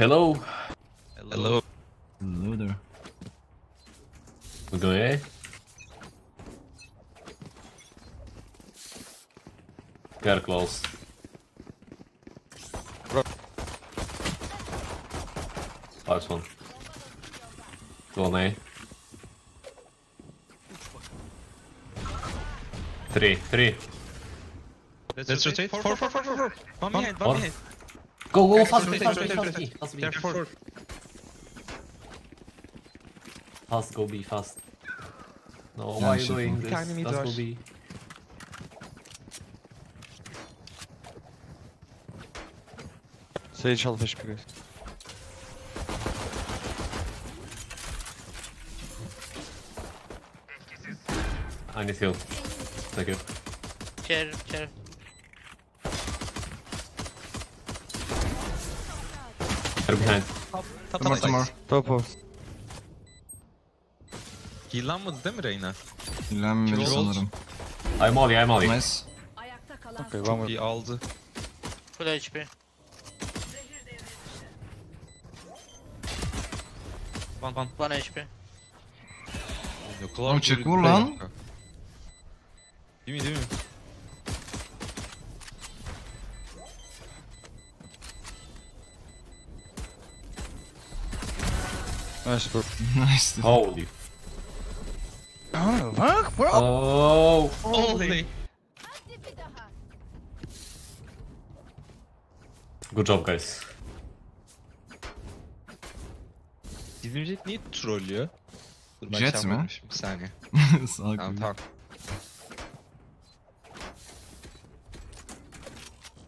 hello. Hello. Hello there. We're going A. Get close. Last one. Go on A. Three, three. Let's rotate. Four, four, four, four, four. One behind, one One. behind. Go, go, Okay, fast, rotate, fast, rotate, fast, rotate. fast, B, fast. B. Fast, go B, fast. No, why are you doing this? Fast, go rush. B. Sage half HP guys. I need heal. Thank you. Chair, chair. They're behind. Top, Two more, two more. Top of. Heal'lanmadı değil mi Reyna? İllenmedi Roll. sanırım. I'm Molly, I'm Molly. Nice. Ayakta kalan Okay, one more. Bir aldı. Full HP. One, one. 1 HP. Yok Oğlum çık vur lan. Nice bro. nice. Oh, oh. Holy. Oh, fuck bro. Oh. Holy. Good job, guys. Bizim jet niye trollüyor? Dur ben Jet mi? Bir saniye. Sağ Tamam tamam.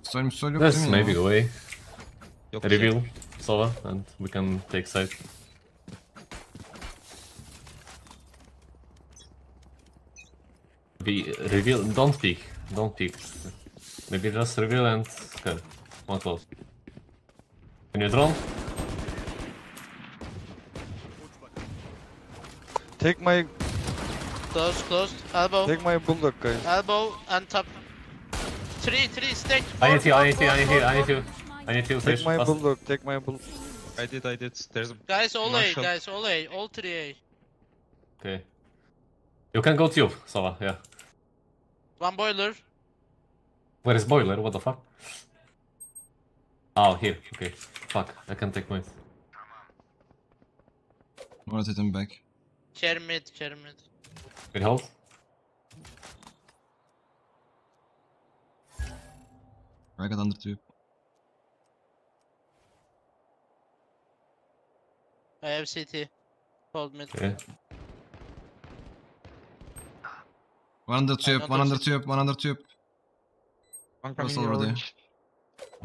Sol sol yok Let's değil mi maybe ya? go A. Yok Reveal, Sova, and we can take side. Be reveal. Don't peek. Don't peek. Maybe just reveal and go. One close. Can you drone? Take my Close, close. Elbow. take my bulldog guys. Elbow and top. 3, 3, stack. I need you. I need you. I need you. I need you. I need you. Take Fish. my fast. bulldog. Take my bulldog. I did I did. There's a... Guys, all A, guys, all A. All 3A. Okay. You can go tube, Sova. Yeah. One boiler. Where is boiler? What the fuck? Oh, here. Okay. Fuck. I can take mine. i want to take him back. Chair mid, chair mid. Can you hold? Back at under tube. I have CT. Hold mid. Okay. One under tube, one under tube, one under tube. One Burası orange.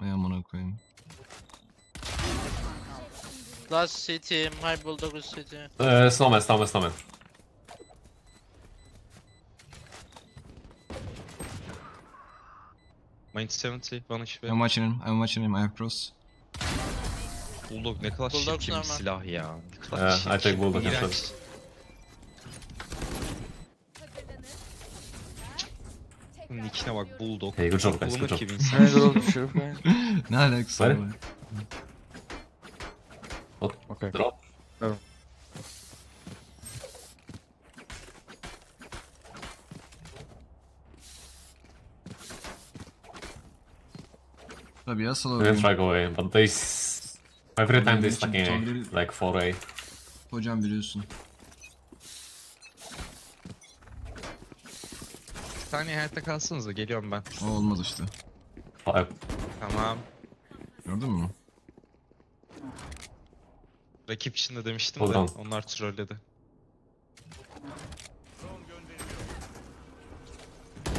Ay amına koyayım. Last CT, my bulldog is CT. Uh, snowman, snowman, snowman. Mind 70. One HP. I'm watching him, I'm watching him, I have cross. Bulldog ne kadar Bulldog şirkin bir normal. silah ya. Ne kadar Yeah, I çirkin, take Bulldog iğrenç. instead. Nickine bak Bulldog. Hey, good job, guys, good job. sheriff guys? ne alakası Var. What? Okay. Drop. Tabii ya slow game. try go A, but they... s- Every time they Somebody- like 4A. Hocam biliyorsun. Bir saniye hayatta kalsanıza geliyorum ben. O olmadı işte. 5. Tamam. Gördün mü? Rakip için de demiştim de on. onlar trolledi.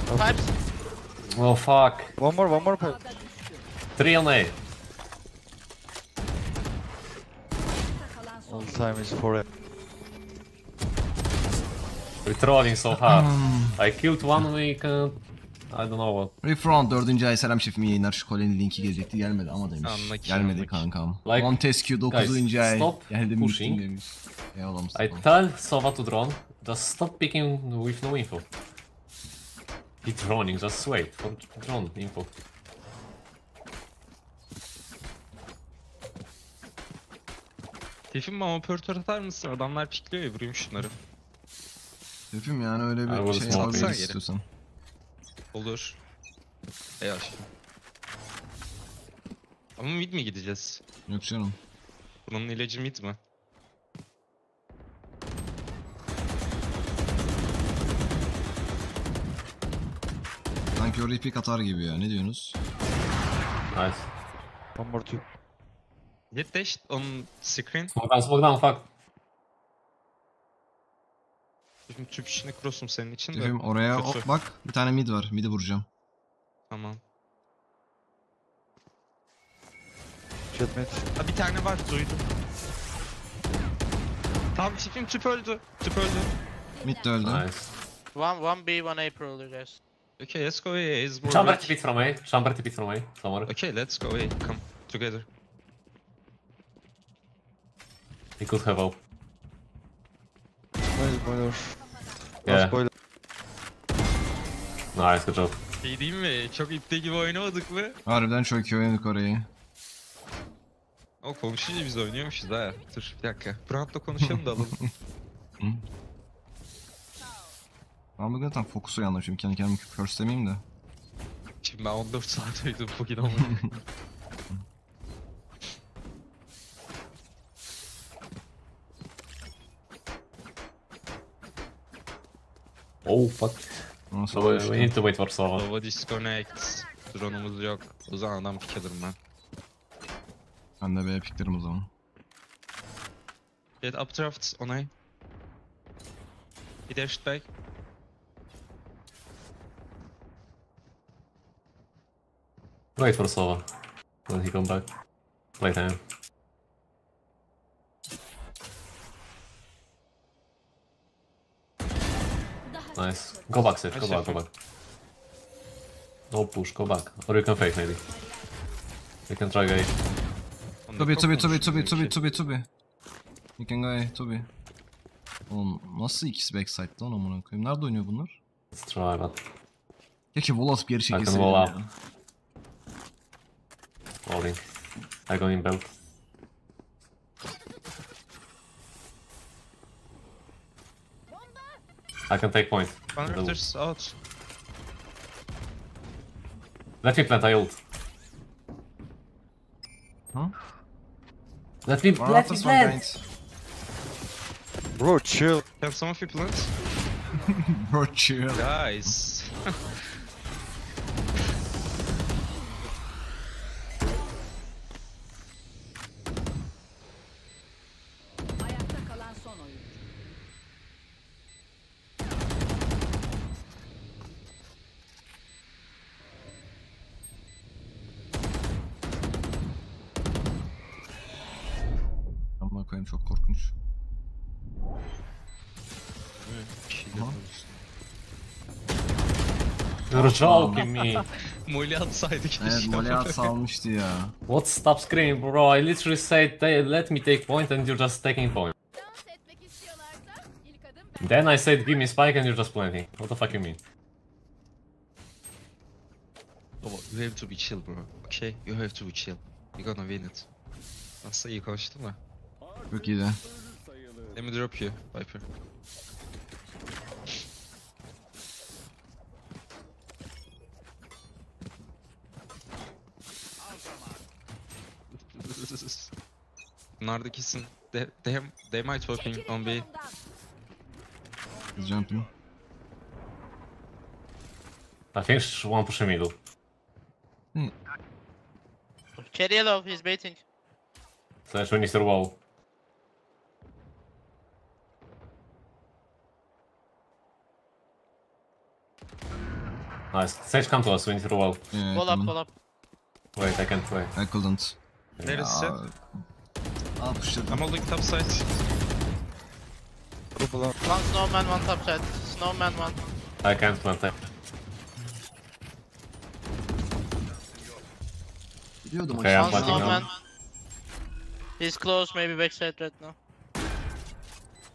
Pipes. Oh fuck. One more, one more pipe. 3 on A. All time is for it. We're trolling so hard. I killed one week and... I don't know what. Refront 4. ay selam şefim yayınlar. Şu kolenin linki gelecekti gelmedi ama demiş. Anlaki, gelmedi anlaki. kankam. Like, Montesquieu 9. guys, ay. stop Geldim pushing. demiş. Eyvallah I Mustafa. tell Sova to drone, just stop picking with no info. Keep droning, just wait for drone info. Tefin mi operatör atar mısın? Adamlar pikliyor ya vurayım şunları. Şefim yani öyle bir will şey smoke yapabiliriz yeri. istiyorsan. Olur. Ey aşkım. Ama mid mi gideceğiz? Yok canım. Bunun ilacı mid mi? Sanki oraya pik atar gibi ya. Ne diyorsunuz? Nice. One more tube. Get dashed on screen. Smoke down, smoke down, fuck. Şimdi tüp işini cross'um senin için de. Şefim oraya Kötü. hop bak. Bir tane mid var. Mid'i vuracağım. Tamam. Mid. Ha bir tane var duydum. Tamam çifim tüp öldü. Tüp öldü. Mid de öldü. Nice. One, one B, one A pro, you guys. Okay let's go A. Is more Chamber. TP from A. Chamber TP from A. Somewhere. Okay let's go A. Come together. He could have hope. Nice boiler. Yeah. Last boiler. Nice, good job. Şey diyeyim mi? Çok ipte gibi oynamadık mı? Harbiden çok iyi oynadık orayı. O konuşunca biz oynuyormuşuz ha. Dur bir dakika. Brand'la konuşalım da alalım. Ben bugün tam fokusu yandım şimdi kendi kendimi curse demeyeyim de. Şimdi ben 14 saat uyudum bugün ama. Oh, fuck. Nasıl we, we need to wait for Sova. Nova disconnect. Drone'umuz yok. O zaman adam pick alırım ben. Ben de B'ye piklerim o zaman. Get updraft on A. Bir dashed back. Wait for Sova. When he come back. Play Nice. Go back, Sif. Go back, go back. No push, go back. Or you can fake maybe. You can try tubi tubi konuştum tubi tubi çünkü. tubi tubi. You can go tubi. Oğlum nasıl ikisi backside lan amına koyayım? Nerede oynuyor bunlar? Let's try, but Keşke wall atıp geri çekilseydim ya. up. All in. I go in belt. I can take point. One The- out. Let me plant, I ult. Huh? Let me, Var let me plant! Bro, chill. Can some of you plant? Bro chill. Guys. Ayakta kalan son oyuncu. Amına koyayım çok korkunç. Aha. You're joking me. Molly atsaydı keşke. Evet Moliat salmıştı ya. What stop screaming, bro? I literally said they let me take point and you're just taking point. Dans etmek istiyorlarsa ilk adım ben. Then I said give me spike and you're just planting. What the fuck you mean? Oh, you have to be chill bro. Okay, you have to be chill. You're gonna win it. Aslında iyi konuştun da. Çok iyiydi. Let me drop you, Viper. Bunlar da kesin. They, they, they might working Çekilin on B. He's jumping. I think sh- one pushing middle. Cherry yellow, he's baiting. Slash we need to wall. Nice. Sage come to us, we need to wall. Yeah, Pull up, coming. pull up. Wait, I can't wait. I couldn't. Neresi? Ya. Al pushladım. I'm holding top side. Double up. One snowman, one top side. Snowman, one. I can't plant. I- Biliyordum Okay, o I'm One planting snowman. now. He's close, maybe backside right now.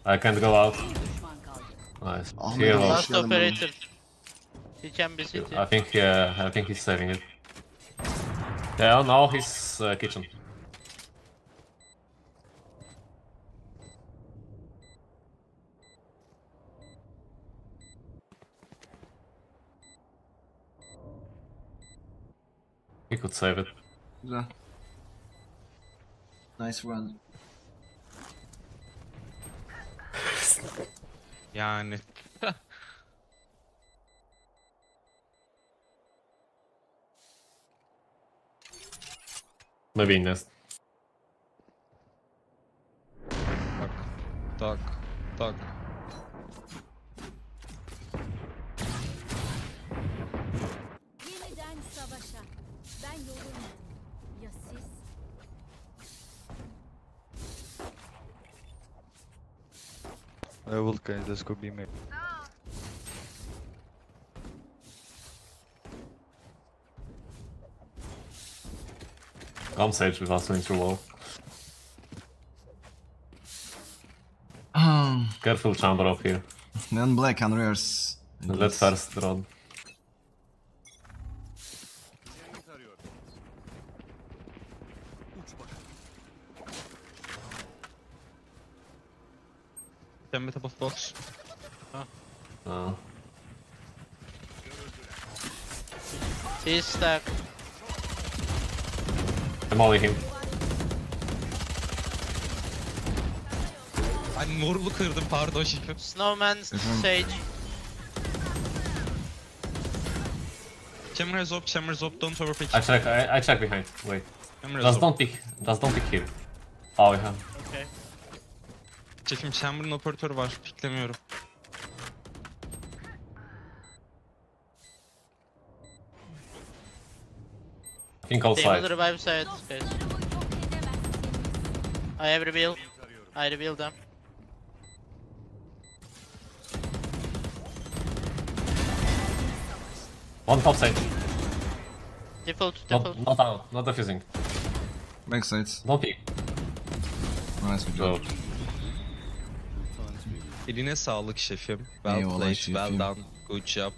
I can't go out. Bir düşman kaldı. Nice. Oh, Here, man. wall. Last operator. He can be city. I think yeah, I think he's saving it. Yeah, now he's äh, geht schon. Okay, gut, save it. So. Nice run. Ja, nicht in nest. Tak. Tak. Tak. Yeniden savaşa. Ben yorulmadım. Ya siz? I will kind of go be me. Come Sage with us going through wall. Careful chamber up here. Neon Black and Rares. Let's first run. Can top of box. Uh, He's stuck. I'm molly him. Ay morulu kırdım pardon şefim. Snowman, Sage. Chamber has op, chamber op, don't overpick. I check. I, I check behind. Wait. Chamber Just don't pick. Just don't pick here. Oh yeah. Okay. Şefim chamber'ın operatörü var, piklemiyorum. I think They will revive side, guys. I have reveal. I reveal them. One top side. Default, default. Not, not out. Not defusing. Backside. Don't pick. Nice good job. Go. Eline sağlık şefim. Well Eyvallah played, şefim. well done, good job.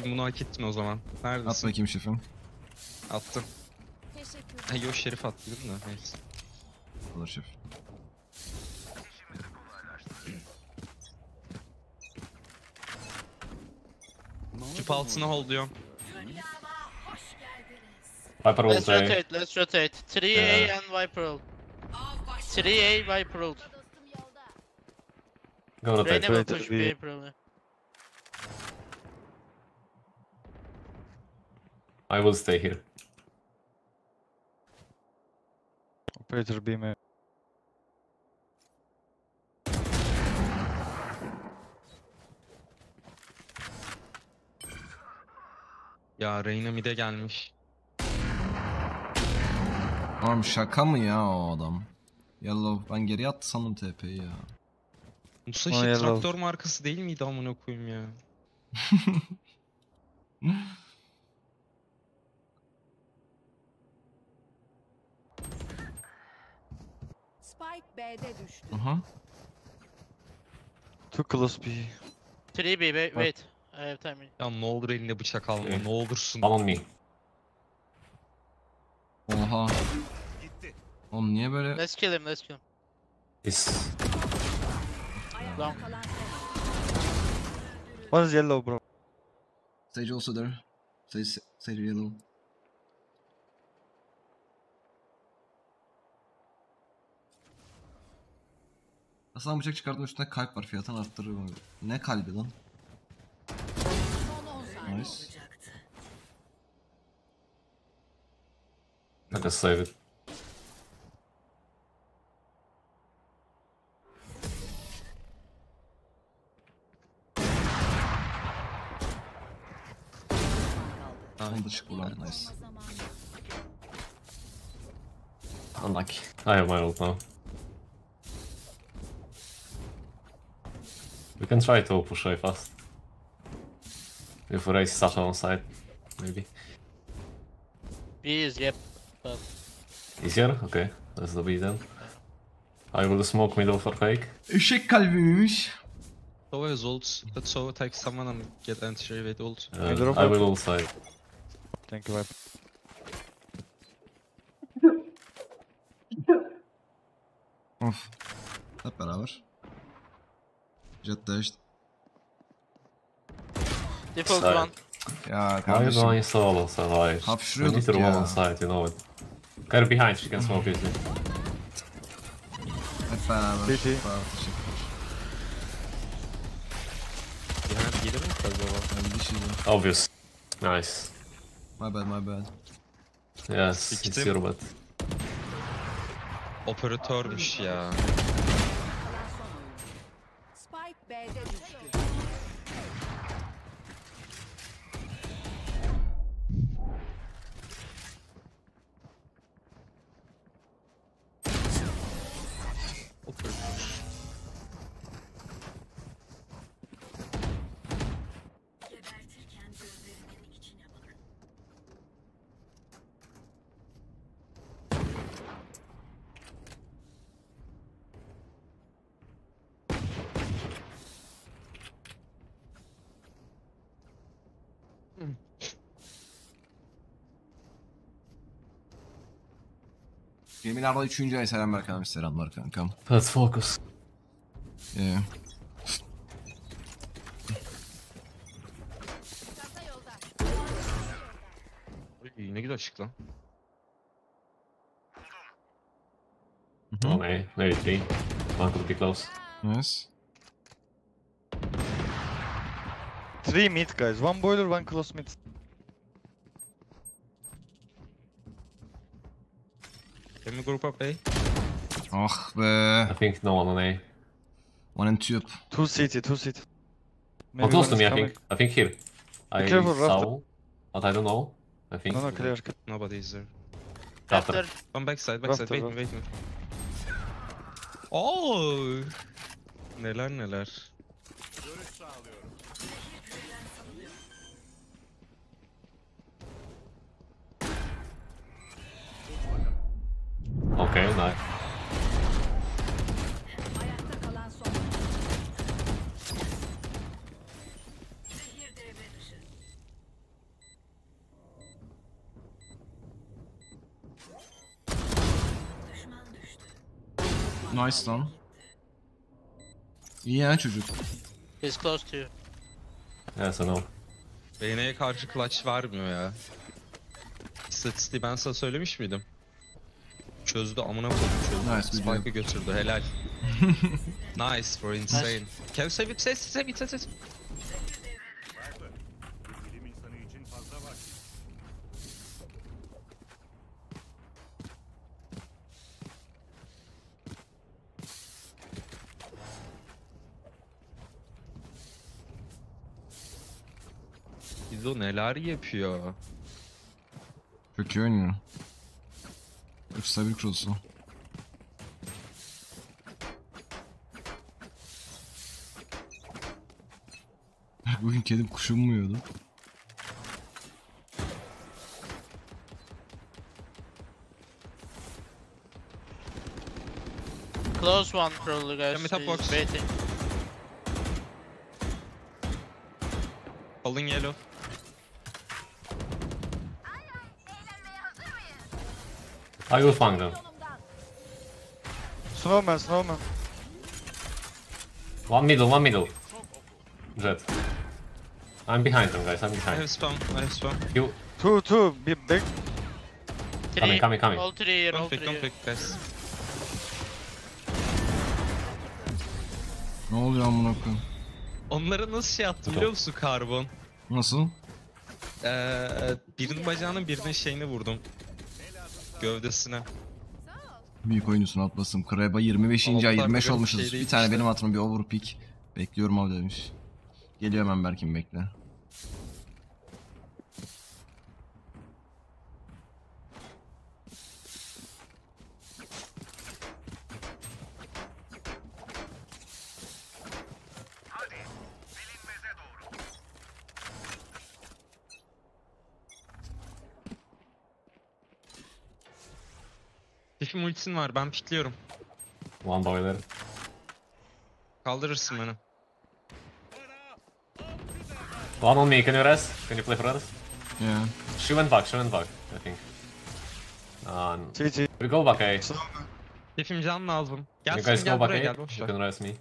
Şefim bunu hak ettin o zaman. At Neredesin? bakayım şefim. Attım. Teşekkür Ha yo şerif attıydım da neyse. Olur şef. Tüp altına hold diyorum. Viper will Let's rotate, let's rotate. 3A Yeah. and Viper ult. 3A, Viper ult. Dostum yolda. Go rotate. Reyna will Rotate push B. B probably. I will stay here. Operator be me. Ya Reyna mid'e gelmiş. Oğlum şaka mı ya o adam? Yellow ben geri attı sandım TP'yi ya. Musa Aa, şey yellow. traktör markası değil miydi amına koyayım ya? Spike B'de düştü. Aha. Too close B. 3B, wait, wait. I have time. Ya ne olur elinde bıçak alma, Evet. ne olursun. On me. Oha. Oğlum niye böyle? Let's kill him, let's kill him. He's Ayakta kalan One is yellow, bro. Sage also there. Sage, Sage yellow. Aslan bıçak çıkardım üstünde kalp var fiyatını arttırırım. Ne kalbi lan? son 10 saniye. Nice. I just save it. Onu da çık buradan nice. Unlucky. I have my ult now. We can try to push away fast. If we raise Sasha on side, maybe. B is yep. But... Easier? Okay, let's do B then. I will smoke middle for fake. Üşek kalbimmiş. Sova is ult. Let's Sova take someone and get entry with ult. Uh, I, will ult side. Thank you, Vibe. of. Hep beraber. Jet dash. Default Sorry. one. Ya Why you kardeşim. going solo? You Hapşırıyorduk roll ya. on side, you know it. Carry behind, she can smoke easily. Hep beraber. TT. Hep beraber. Teşekkürler. Behind gelir mi acaba? Ben bir şey yok. Obvious. Nice. My bad my bad. Yes, it's Siktim. your bad. Operatörmüş ya. Gemilerden 3. ay selam Berkan selamlar kankam. Let's focus. Yolda. Uy, ne güzel ışık lan. Oh, maybe, maybe three. One could be close. Nice. Three mid guys. One boiler, one close mid. We group up A? Be. I think no one on A. One and tube. Two CT, two CT. One close to me, I think. I think here. I careful, Rafter. saw, but I don't know. I think. No, no, clear. Nobody is there. After. One backside, backside. Wait me, wait me. Oo! Neler neler. Okay, nice. Ayakta kalan son. Nice lan. İyi ya çocuk. He's close to you. Yes, I know. Beyneye karşı clutch vermiyor ya. İstatistiği ben sana söylemiş miydim? Çözdü amına koydu çözdü. Nice. Spike'ı götürdü helal. nice bro insane. Can you save it save it save it save it. Bilim insanı için fazla vakit. İzo neler yapıyor? Çok iyi oynuyor. Efsane bir cross'u. Bugün kedim kuşum mu yiyordu? Close one probably guys. We top box? waiting. Calling yellow. I will fang them. Snowman, snowman. One middle, one middle. Jet. I'm behind them, guys. I'm I behind. have spawn, I have spawn. You. Two, two. Be back. Three. Coming, coming, coming. All three all Don't three pick guys. Ne oluyor amına koyayım? Onlara nasıl şey yaptım Tamam. biliyor musun karbon? Nasıl? Ee, birinin bacağının birinin şeyini vurdum. Gövdesine. Büyük oyuncusun atlasım. Kreba 25. ay Altlar 25 böyle bir olmuşuz. şey değil bir tane işte. benim atımı bir overpick. Bekliyorum abi demiş. Geliyor hemen Berkin bekle. Tiff'in ultisin var ben pikliyorum. One boiler. Kaldırırsın beni. One on me. Can you rest? Can you play for us? Yeah. She went back. She went back. I think. Uh, CT. we go back A. Şefim can lazım. You Gel guys go gel back buraya A. gel boş You ver. can rest me.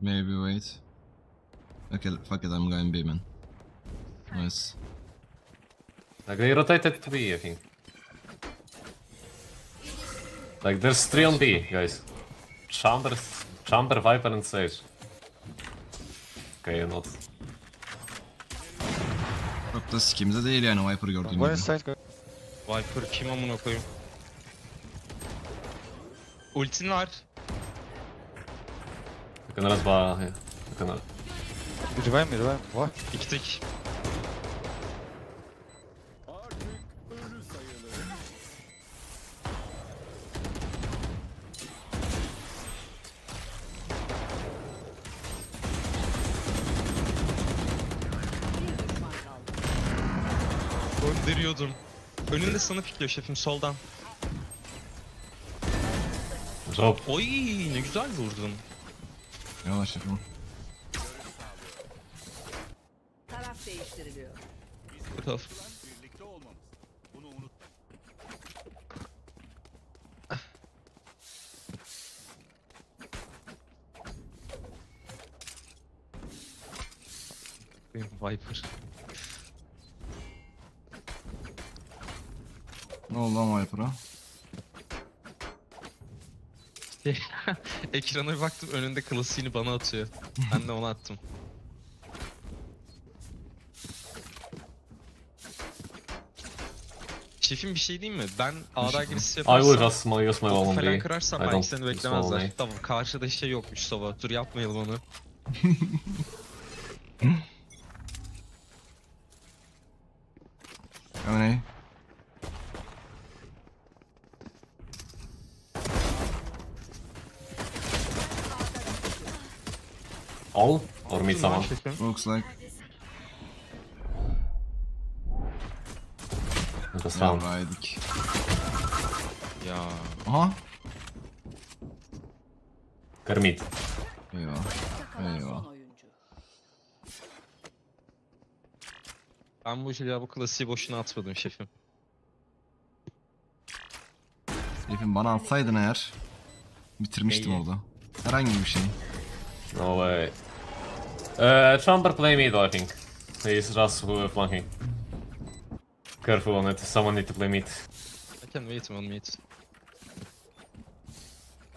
Maybe wait. Okay, fuck it, I'm going B, man. Nice. Like they rotated to B, I think. Like there's three on B, guys. Chamber, Chamber, Viper, and Sage. Okay, you're not. Çok da sikimize değil yani Viper gördüğün gibi. side. Viper kim amına koyayım? Ultin var. Here. You can rest. Revive me, revive. What? İki tek. Önünde sana pikliyor şefim soldan. Job. Oy ne güzel vurdun. Yavaş şefim. Taraf değiştiriliyor. Tough. Birlikte olmamız. Bunu unut. Benim Viper. Oldu lan Viper'a? Ekrana bir baktım önünde klasiğini bana atıyor. Ben de ona attım. Şefim bir şey diyeyim mi? Ben A'da girişi I will yaparsam just topu on falan kırarsam I belki don't seni beklemezler. A. Tamam karşıda şey yokmuş Sova. Dur yapmayalım onu. Örneğin. All? Or mid Tamam. Looks like. Found. Yarraydık. Ya. Aha. Go mid. Eyvah. Eyvah. Ben bu silahı bu klasiği boşuna atmadım şefim. Şefim bana atsaydın eğer. Bitirmiştim Neyi? orada. Herhangi bir şey. No way. Uh, Chamber play mid, I think. He's just uh, flanking. Careful on it, someone need to play mid. I can wait one mid.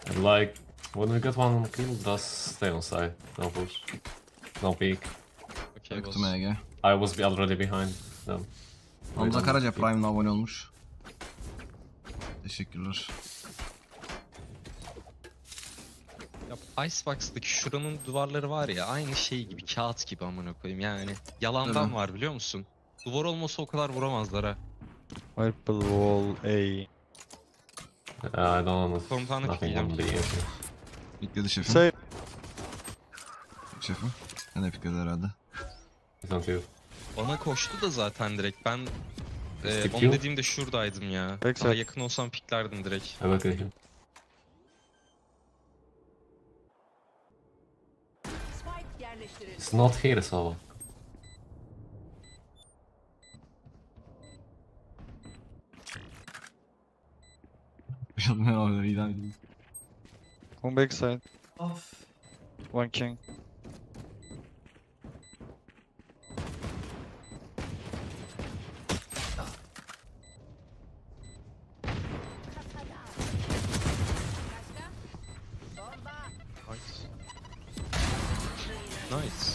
And like, when we get one kill, just stay on side. Don't push. Don't peek. Okay, Baktım boss. EG. I was be already behind them. Hamza Karaca Prime'le abone olmuş. Teşekkürler. Ya Icebox'taki şuranın duvarları var ya aynı şey gibi kağıt gibi amına koyayım yani. Yalandan var biliyor musun? Duvar olmasa o kadar vuramazlar ha. Purple wall A. Uh, I don't know. Komutanlık Nothing on B. okay. Bekledi şefim. Side. Şefim. Ben de bekledi herhalde. It's on two. Bana koştu da zaten direkt ben e, Stick onu you? dediğimde şuradaydım ya. Backside. Daha yakın olsam piklerdim direkt. I will It's not here, so. Ne oluyor? İdam edildi. One backside. One king.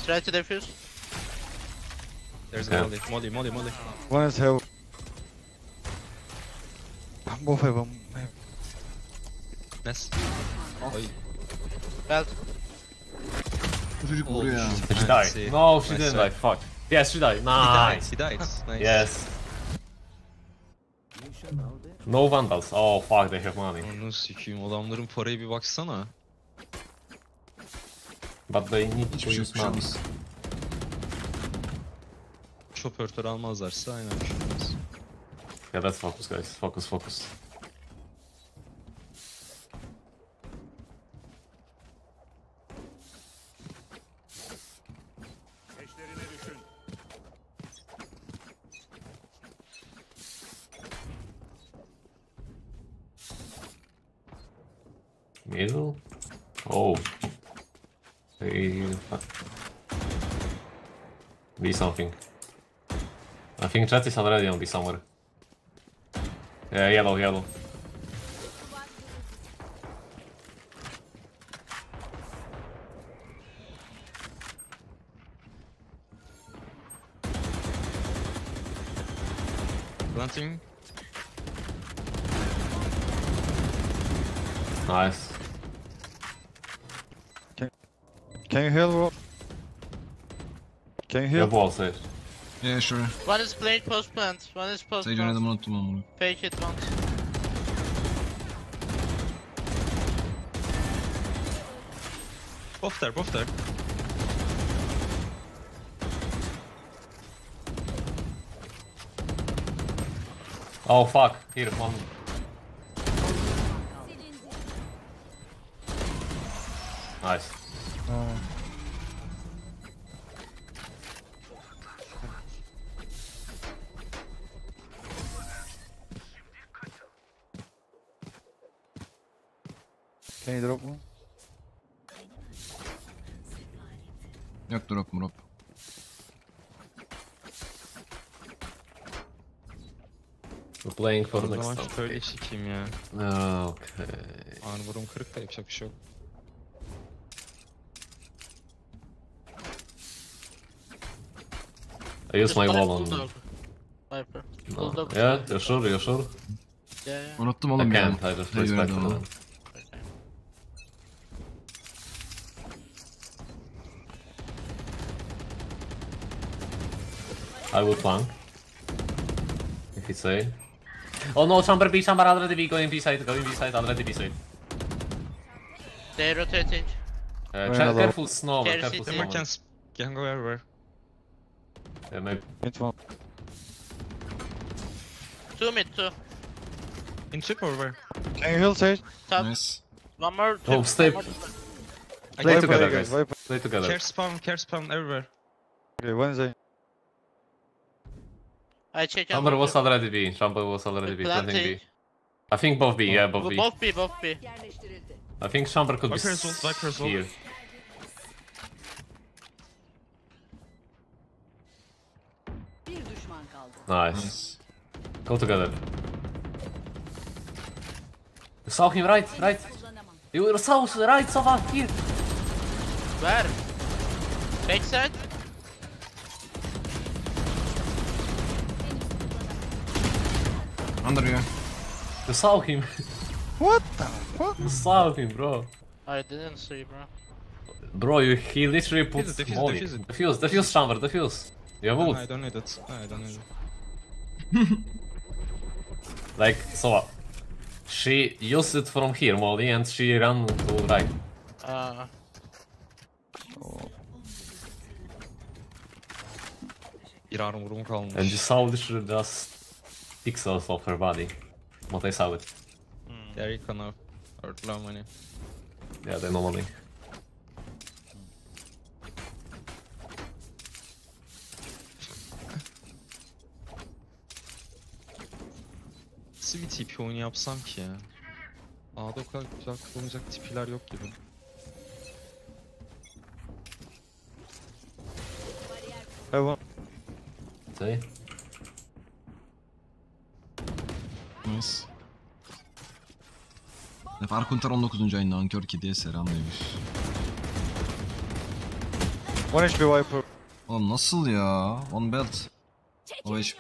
Try to defuse. There's Yeah. Molly. Molly, Molly, Molly. One is hell. Both have them. Nes. Ay. Belt. Bu çocuk Oh, vuruyor ya. shit. Did she die? No, she Nice didn't die. Fuck. Yes, she died. He died. Nice. He died. Nice. Yes. No vandals. Oh fuck, they have money. Onu sikiyim adamların paraya bir baksana. But they need to şey use. Şans. Şopörtör almazlarsa aynen düşünmez. Yeah, let's focus, guys. Focus, focus. Chat is already on B somewhere. Yeah, yellow, yellow. Planting. Nice. Can you heal, Rob? Can you Your heal? ball save. Yeah sure. One is playing post plant. One is post Sage plant. oynadım unuttum amına. Fake it once. Both there, both there. Oh fuck, here, one. Silindi. Nice. Can you drop one? Yok drop drop. We're playing for O the zaman next time. şöyle sikeyim ya. Okay. Armorum kırık da yapacak bir şey yok. I use Just my wall on. No. Bulldog. Yeah, you're sure, you're sure? Yeah, yeah. Unuttum I oğlum ya. can't, I just respect yönetim I would flank. If it's A. Oh no, chamber B, chamber already B, going B side, going B side, already B side. They rotating. Uh, Very check, low. careful snow, Carry careful CT. Remember snow. can, s- can go everywhere. Yeah, maybe. Mid one. Two mid, two. In tip or where? Can you heal, Sage? Top. Nice. One more. Oh, tip, stay- more tip. Play together, guys. Viper. Play together. Care spawn, care spawn everywhere. Okay, one is A. I check Chamber and- was already B, chamber was already B, planting B. Planting. I think both B, yeah, both B. Both B, both B. Spike yerleştirildi. I think chamber could be Viper is ult, Viper is here. Bir. Nice. Nice. Go together. You saw him right, right. Kullanamam. You saw right, Sova, here. Where? Backside? Under you. You saw him. What the fuck? You saw him, bro. I didn't see, bro. Bro, you, he literally put Defuse it, defuse it, molly. defuse it. Defuse, defuse chamber, defuse. You have No. I don't need it. No, I don't need it. Like, so. She used it from here, molly, and she ran to right. Uh, Bir armorum kalmış. And you saw literally just pixels of her body. What I saw it. Yeah, recon of. Or low money. Yeah, they normally. Nasıl bir TP oyunu yapsam ki ya? A'da o kadar güzel kullanacak tipiler yok gibi. One. Say. Nice. Efe Kuntar 19. ayında Ankör Kedi'ye selam demiş. One HP Viper. Oğlum nasıl ya? One belt. O HP.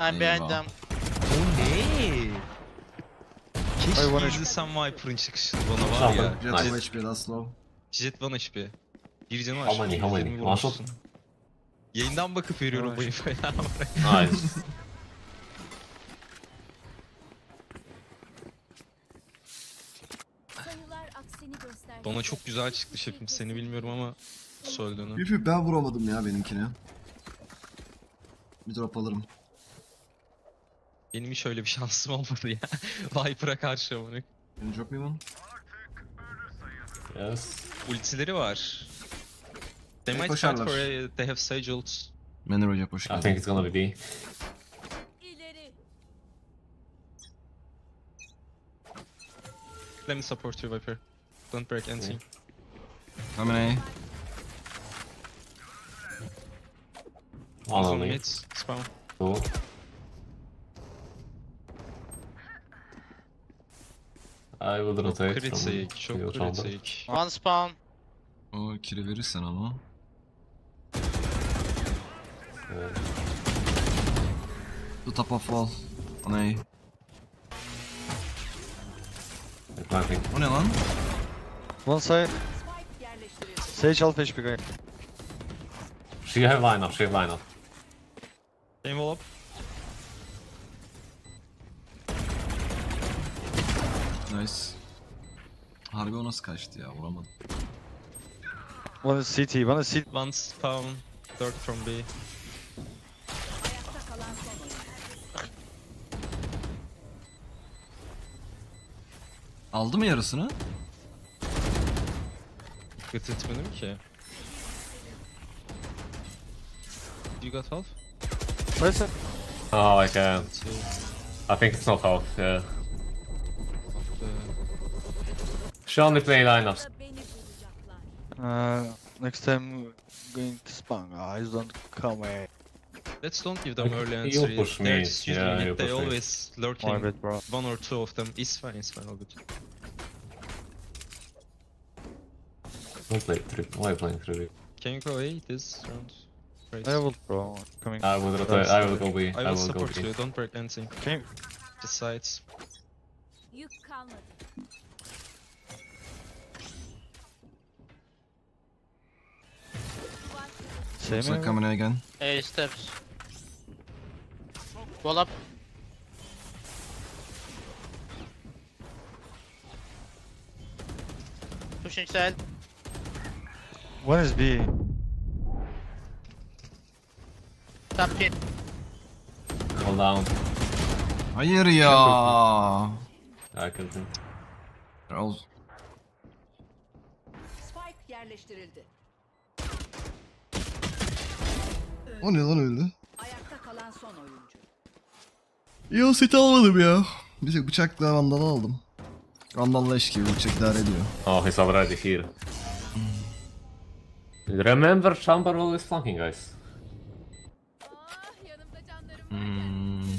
I'm behind them. O ne? Keşke Ay, bana- izlesem Viper'ın çıkışını bana var ya. Jet Nice. low HP, that's low. Jet 1 HP. Bir canı var. Yirmi One shot? vurmuşsun. Yayından bakıp veriyorum One bu infoyu. Nice. Bana çok güzel çıktı şefim. Seni bilmiyorum ama söylediğini. Pipi ben vuramadım ya benimkine. Bir drop alırım. Benim hiç öyle bir şansım olmadı ya. Viper'a karşı amına. You drop me one? yes. Ultileri var. They might fight for a, they have sage ults. Manor Hoca hoş I geldin. think it's gonna be B. İleri. Let me support you, Viper. Don't break anything. Coming A. One One's on mid, spawn. Cool. I will rotate from Kritik, çok your kritik. One spawn. O kiri verirsen ama. Yeah. The top of wall. On A. Planting. O ne lan? One side. Sage half HP guy. She have line up, she have line up. Game wall up. Nice. Harbi o nasıl kaçtı ya vuramadım. One is CT. One is CT. One spawn. Third from B. Aldı mı yarısını? Gıt etmedim ki. You got half? Right it? Oh, I can. Two. I think it's not half, yeah. She only play lineups. Da beni bulacaklar. Uh, next time going to spawn. Guys, don't come away. let's don't give them Okay, early you entry. push me. They're Yeah, mid, you they push me. always My lurking. bad, bro. One or two of them. It's fine, it's fine, all good. Don't play three. Why are you playing three? Can you go A this round? Great. I will, bro. Coming. I will rotate. I will go B. I I will will go support B. you, don't break anything. Can you? Just sides. Yük kalmadı. Same Looks like coming A again. A steps. Wall up. Pushing side. One is B. Top kid. Hold down. Hayır ya. Him. Al. Spike yerleştirildi. O ne lan öyle? Ayakta kalan son oyuncu. Ya seti almadım ya. Bir tek bıçakla vandalı aldım. Vandalla eş gibi bıçak idare ediyor. Oh, he's already here. Remember, Chamber always flanking, guys. Ah Hmm.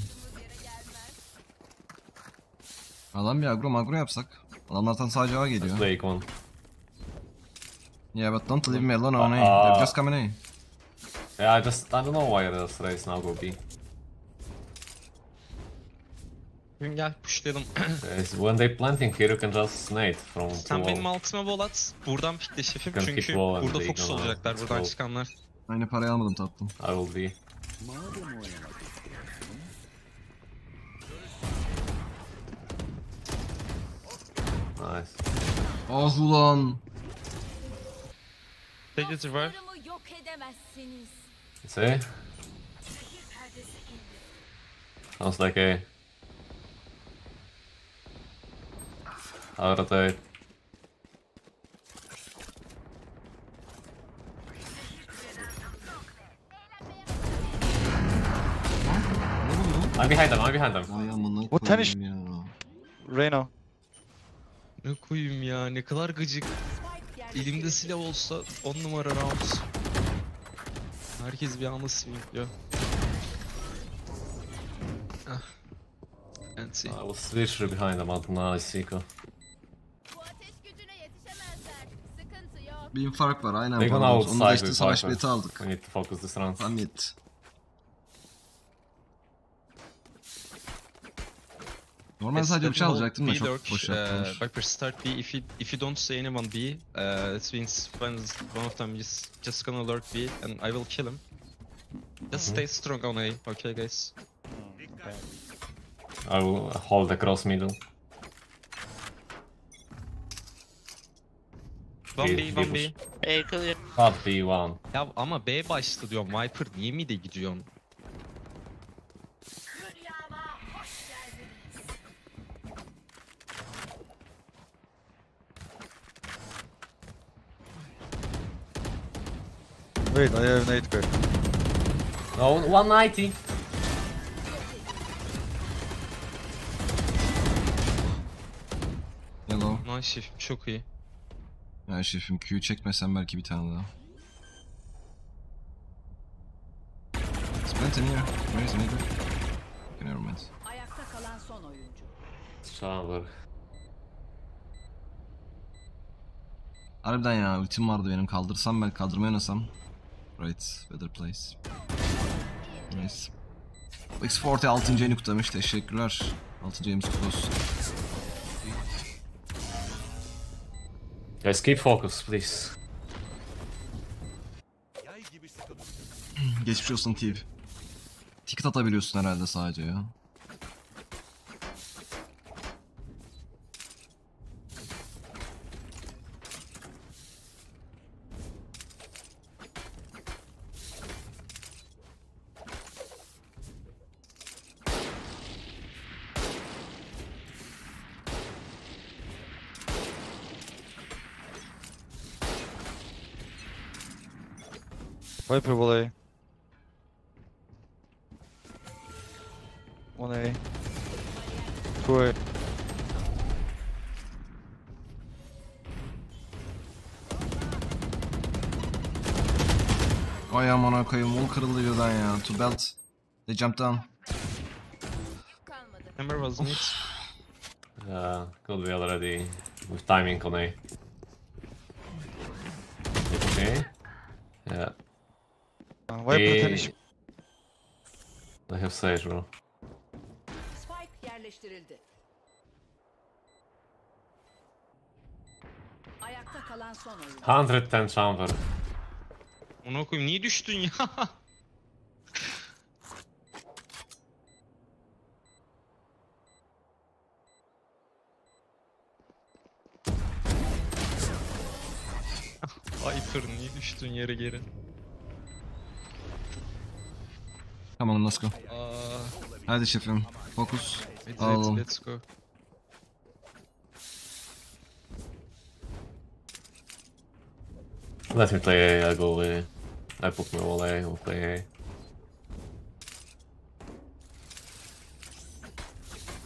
Adam bir agro magro yapsak. Adamlardan sadece A geliyor. Play one. Yeah but don't leave me alone on A. Aa. They're just coming A. Yeah, I just I don't know why this race now go B. Gün gel pushlayalım. When they planting here, you can just nade from two Sen benim altıma bol at. Buradan pikle şefim Can çünkü pick wall and burada they fokus gonna olacaklar buradan slow. çıkanlar. Aynı parayı almadım tatlım. I will be. Nice. Ah ulan. Take it revive. Dostlarımı yok edemezsiniz. See? Sounds like a. Rotate. I'm behind them, I'm behind them. Ay amına Bu tane koyayım ya. Reyna. Ne koyayım ya ne kadar gıcık. Elimde silah olsa 10 numara round. Herkes bir anda swingliyor. Ah. Fancy. I was literally behind them I see Ko. Sıkıntı yok. Bir fark var aynen. They gonna Onu da işte with savaş Viper. bileti aldık. We need to focus this round. Tam yet. Normal Yes, sadece let bıçağı me alacaktım da B çok lurk, boş uh, yaptılar. Viper start B. If you if you don't see anyone B, uh, it means when one of them is just gonna lurk B, and I will kill him. Just stay strong on A, okay, guys. I will hold across middle. One B, one B. A clear. Not B1. Ya ama B başladı diyorum. Viper niye mi de gidiyorsun? Wait, I have nade guy. No, 190. Hello. Aa şef çok iyi. Ya şefim Q'yu çekmesem belki bir tane daha. Spent in here. Where is nigga? Okay, never mind. Ayakta kalan son oyuncu. Chamber. Harbiden ya ultim vardı benim kaldırsam ben kaldırmaya oynasam. Right, better place. Nice. X40 6. ayını kutlamış teşekkürler. 6. ayımız kutlu olsun. Guys, keep focus, please. Geçmiş olsun TV. Ticket atabiliyorsun herhalde sadece ya. Viper will A. One A. Two A. Ay amına koyayım wall kırıldı birden ya. To belt. They jumped down. kalmadı. Was mid. Yeah, could be already with timing on A. Finish. I have Sage, bro. Spike yerleştirildi. Ayakta kalan son oyuncu. 110 chamber. Ona koyayım niye düştün ya? Viper niye düştün yere geri? Come on let's go. Aa, Hadi şefim. Focus. let's, Alalım. let's go. Let me play A, I go A. I put my wall A, we'll play A.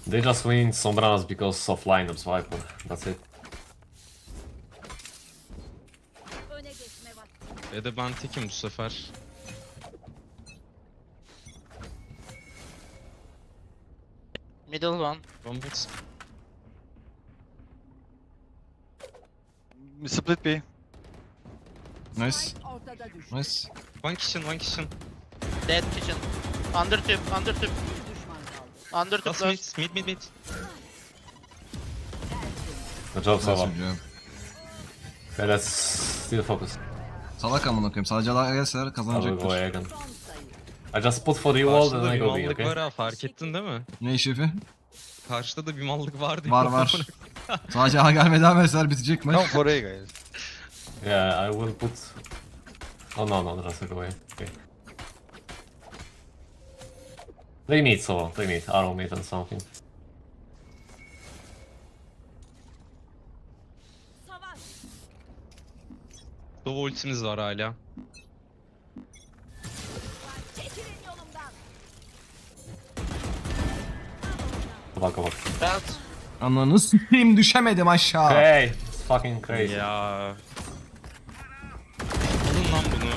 They just win Sombranas because of lineups Viper. That's it. Öne geçme vakti. Ya da ben tekim bu sefer. Middle one. One. Split B. Nice. Nice. One kitchen, one kitchen. Dead kitchen. Under tube, under tube. Bir düşman kaldı. Under tube Last close. mid, mid, mid, mid. Good job, job. Okay, let's still focus. Salak amına koyayım. Sadece daha gelseler I will go A kazanacaktır. again. Son sayı. I just put for wall and Karşıda then I bir go B, mallık okay? var ha fark ettin değil mi? Ne şefi? Karşıda da bir mallık vardı. Var var. Sadece A gelmedi ama eser bitecek mi? Come for A, guys. Yeah, I will put... Oh no, no, just go away. Okay. They need Sova, they need arrow mid and something. Savaş. Dova ultimiz var hala. Back off. Belt. Ananı s**eyim düşemedim aşağı. Okay, it's fucking crazy. Ya. Alın lan bunu.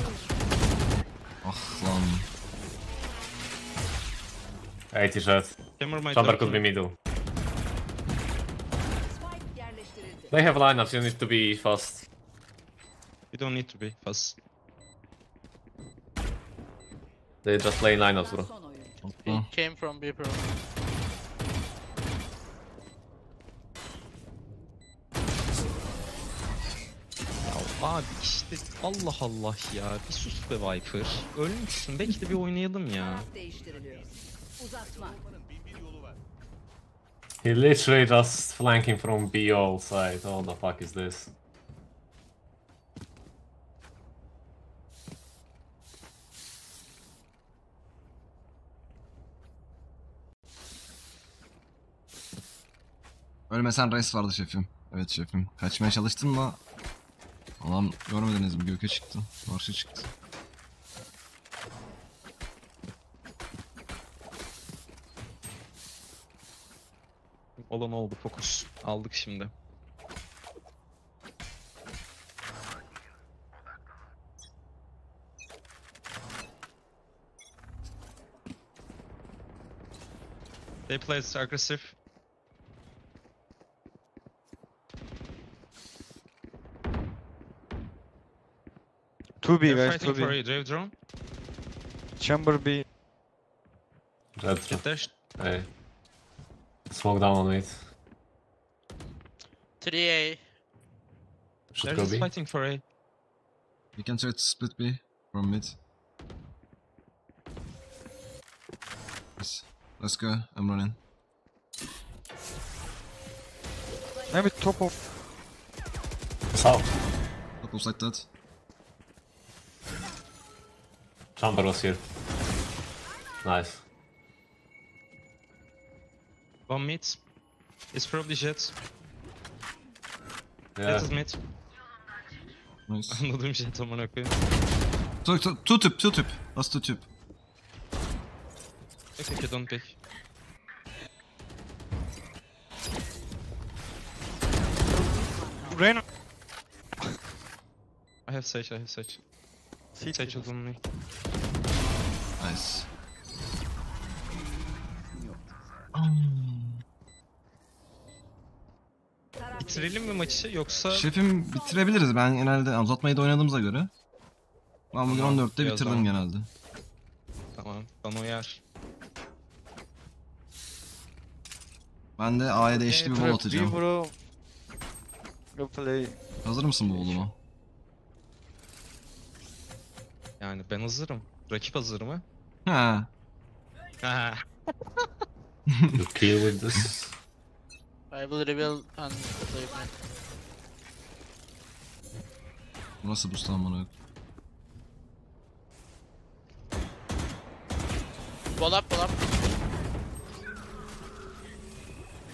Ah lan. 80 jet. Hammer my Chamber could be middle. They have lineups, you need to be fast. You don't need to be fast. They just play lineups, bro. son. He Ah. came from B pro. Abi işte Allah Allah ya. Bir sus be Viper. Ölmüşsün. Belki de bir oynayalım ya. Taraf değiştiriliyor. Uzatma. He literally just flanking from B all side. What the fuck is this? Ölmesen res vardı şefim. Evet şefim. Kaçmaya çalıştım da Adam görmediniz mi göke çıktı. Karşı çıktı. Olan oldu fokus. Aldık şimdi. They play aggressive Two B They're guys, two fighting for B. you. Do you have drone? Chamber B. Red. Get there. Hey. Smoke down on it. 3A. Should They're go just B. fighting for A. You can try to split B from mid. Yes. Let's go. I'm running. Maybe top of. South. Top of side that. Chamber was here. Nice. One mid. It's probably Jet. Yeah. Jet is mid. Nice. Anladığım Jet amına koyayım. two, two, two tip, two tip. Last two tip. Okay, okay, don't pick. Reyna. I have Sage, I have Sage. Sage was on me. Taraf Bitirelim mi maçı yoksa... Şefim bitirebiliriz. Ben genelde uzatmayı da oynadığımıza göre. Ben bugün Tamam, 14'te biraz bitirdim daha. genelde. Tamam, bana uyar. Ben de A'ya değişti bir bol atacağım. bro. Go play. Hazır mısın bu boluma? Yani ben hazırım. Rakip hazır mı? Ha. Ha. You kill with this. I will reveal and play mid. Bu nasıl boost lan bana yok. Wall up, wall up.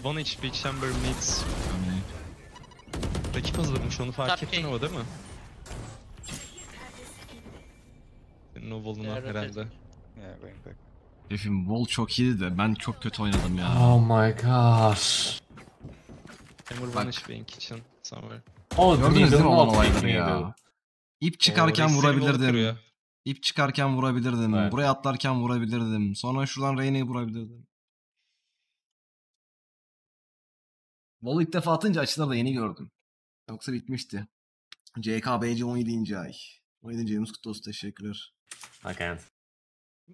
One HP Chamber Mid. Yani Rakip hazırmış onu fark Top ettin ama değil mi? Senin o rotate. herhalde. Yeah, back. Şefim Vol çok iyiydi de ben çok kötü oynadım ya. Oh my gosh. Hammer Bak. one HP in kitchen somewhere. Oh, Gördünüz değil mi olan olayları ya? İp çıkarken Oo, wall vurabilirdim. İp çıkarken vurabilirdim. Evet. Buraya atlarken vurabilirdim. Sonra şuradan Reyna'yı vurabilirdim. Vol ilk defa atınca açıları da yeni gördüm. Yoksa bitmişti. CKBC 17. ay. 17. ayımız kutlu olsun. Teşekkürler. Can't.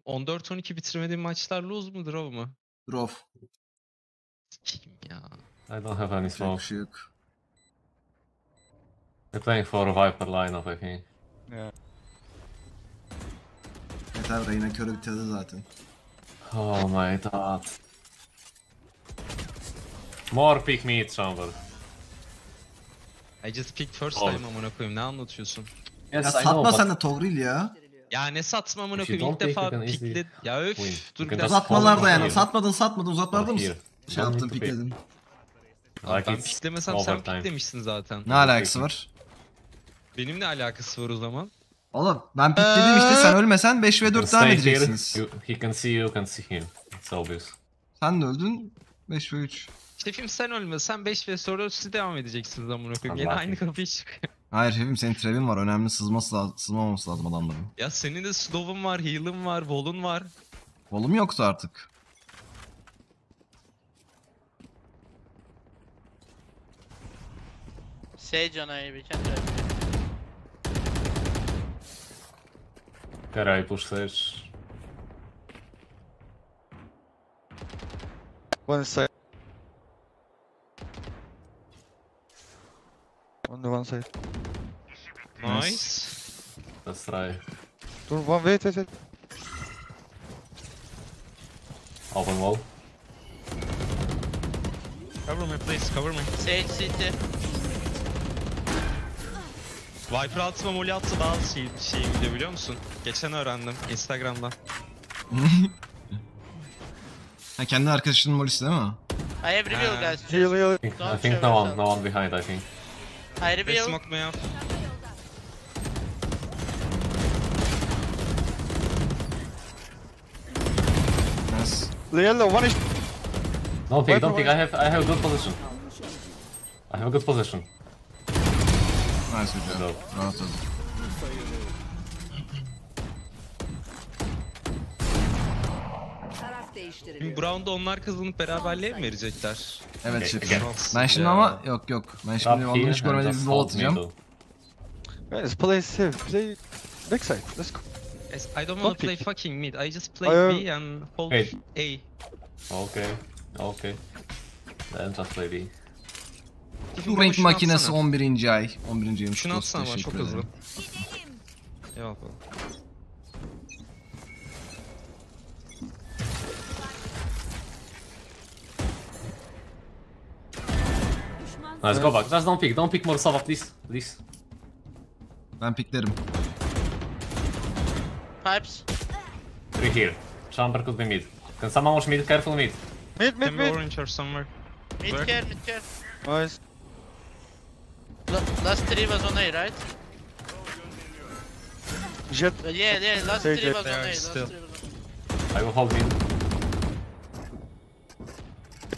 14-12 bitirmediğim maçlar lose mu draw mu? Drof. Kim ya? I don't have any smoke. şey yok. They're playing for a Viper lineup, I think. Yeah. Yeter Reyna körü bitirdi zaten. Oh my god. More pick me, Chamber. I just picked first Oğlum. time amına koyayım ne anlatıyorsun? Ya Yes, I satma know, sen de Togril ya. Ya ne satma amına If you koyayım ilk don't take, defa you can easily pickle... Ya öf dur You can dakika. just Uzatmalarda yani. Satmadın satmadın uzatmalarda mısın? here. Şey Don't yaptın need to pick. pikledin. Like Ben it's piklemesem sen overtime. piklemişsin zaten. Ne alakası var? Benim ne alakası var o zaman? Oğlum ben pikledim işte sen ölmesen 5 ve You can 4 devam stay edeceksiniz. You, he can see you, you can see him. It's obvious. Sen de öldün 5 ve 3. Şefim sen ölmesen 5 ve sonra siz devam edeceksiniz amına koyayım. Yine Allah aynı kapıyı çıkıyor. Hayır şefim senin trebin var. Önemli sızması lazım, sızmaması lazım adamların. Ya senin de slow'un var, heal'ın var, wall'un var. Volum yoktu artık. Sage on A, we can try. Can I push stage? One side. The one side. Nice. Let's try. Two, one, wait, wait, wait. Open wall. Cover me please, cover me. Sage CT. Viper atma molly atsa daha az şey, şey gidiyor biliyor musun? Geçen öğrendim Instagram'dan. Ha kendi arkadaşının molisi değil mi? I have reveal guys. Heal, heal. I think, no one, no one behind. I think. I They reveal. smoke me up. Nice. Yellow, one is. Don't pick, Viper don't pick. was- I have, I have good position. I have a good position. Nice hocam. Güzel. Rahat Şimdi Brown'da onlar kazanıp beraberliğe mi verecekler? Evet again. Ben şimdi ama yok yok. Ben şimdi onları hiç görmediğim bir wall atacağım. Guys, play safe. Play backside. Let's go. Yes, I don't wanna Don't play pick. fucking mid. I just play I, B and hold Wait. A. Okay, okay. Then just play B. Bana renk makinesi atsana. 11. ay. 11. aymış Şunu atsana bana çok hızlı. Eyvallah. Let's go back. Just don't pick. Don't pick Morsava, please. Please. Ben piklerim. Pipes. Three here. Chamber could be mid. Can someone watch mid? Careful mid. Mid, mid, mid. orange or somewhere. Mid Where? care, mid care. Nice. La- last three was on A, right? Jet. Uh, yeah, yeah, last Say three was on A. Last still. three was on I will hold mid.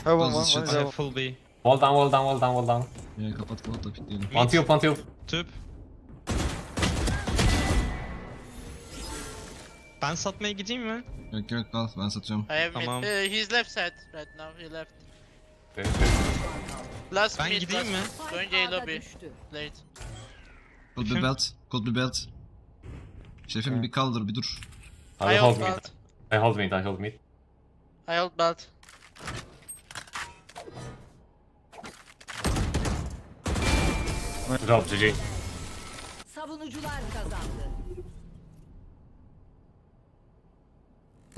Have one, Hızlı one, one, I one. full B. Wall down, wall down, wall down, wall down. Ya kapat kapat da pikleyelim. One tube, one tube. Tüp. Ben satmaya gideyim mi? Yok yok kal ben satıyorum. I have Tamam. mid. Uh, he's left side right now. He left. Okay, okay. Last Ben mid. gideyim last mi? mid. A A'da lobby. düştü. Late. Could be Şefim. belt. Could be belt. Şefim bir kaldır bir dur. I I hold hold mid. belt. I hold mid, I hold mid. I hold belt. Good job, GG. Savunucular kazandı.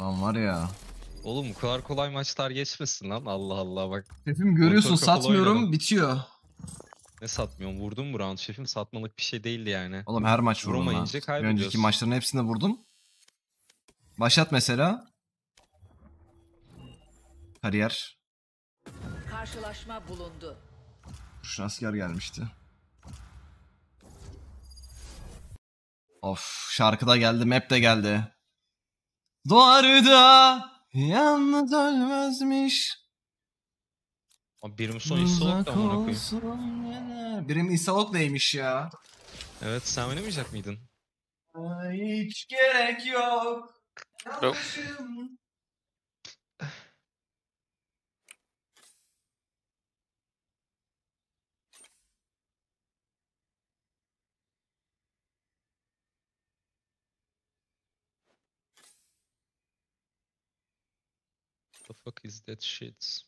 Lan var ya. Oğlum bu kadar kolay maçlar geçmesin lan. Allah Allah bak. Şefim görüyorsun kapalı satmıyorum oynadım. bitiyor. Ne satmıyorum. Vurdum bu round şefim. Satmalık bir şey değildi yani. Oğlum her maç vurdum Vuramayınca ben. Bir kaybediyorsun. Önceki maçların hepsinde vurdum. Başlat mesela. Kariyer. Karşılaşma bulundu. Kurşun asker gelmişti. Of şarkı da geldi, map de geldi. Duvarda yalnız ölmezmiş. Abi birim son oldu Uzak amına koyayım. Birim İsalok neymiş ya? Evet sen oynamayacak mıydın? Hiç gerek yok. Yok. Yanlışım. Fuck is that shit?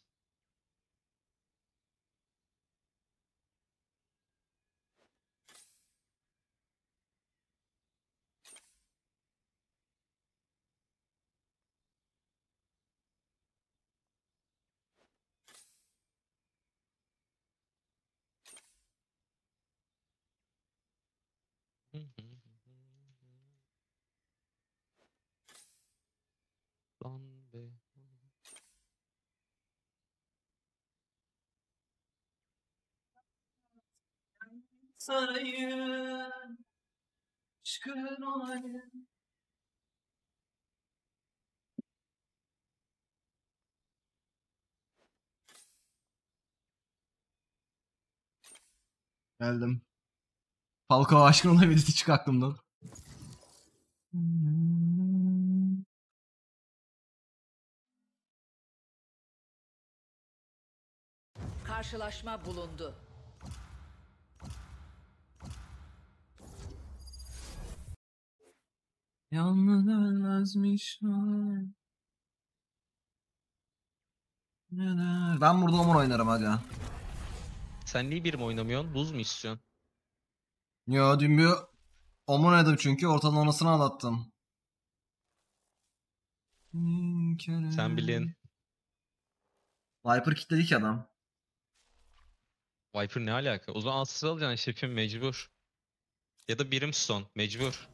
Sarayın. Aşkın olayım. Geldim. Falcao aşkın editi çık aklımdan. Karşılaşma bulundu. Yalnız ölmezmiş. Ben burada Omur oynarım aga. Sen niye birim oynamıyorsun? Buz mu istiyorsun? Yo dün bir Omur oynadım çünkü ortadan anasını ağlattım. Sen bilin. Viper kitledik adam. Viper ne alaka? O zaman Astra alacaksın şefim mecbur. Ya da Brimstone mecbur.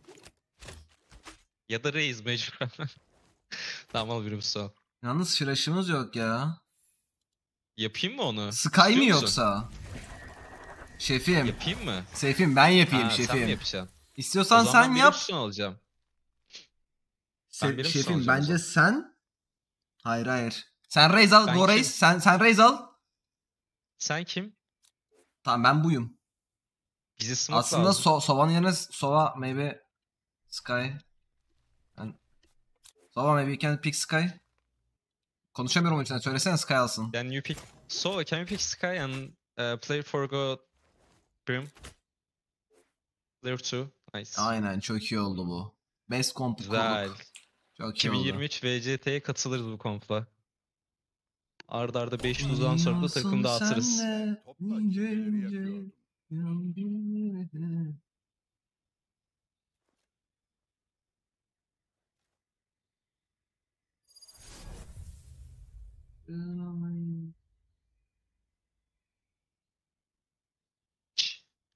Ya da Raze mecbur. tamam al Brimstone. Yalnız flash'ımız yok ya. Yapayım mı onu? Sky mı musun? yoksa? Şefim. Yapayım mı? Şefim ben yapayım Ha, Sen mi şefim. yapacaksın? İstiyorsan o zaman sen ben yap. Brimstone alacağım. Se- benim şefim o bence zaman. sen Hayır hayır. Sen Raze al, Ben Go? Raze. Sen sen Raze al. Sen kim? Tamam ben buyum. Smoke Aslında lazım. so Sova'nın yerine Sova maybe Sky. Sova maybe you can pick Sky. Konuşamıyorum yüzden. Söylesene Sky alsın. Then you pick Sova, can you pick Sky and uh, player forgo Brim? Player 2. Nice. Aynen çok iyi oldu bu. Best comp Güzel. kurduk. Çok iyi oldu. 2023 VCT'ye katılırız bu kompla. Arda arda 500'dan sonra da takım dağıtırız.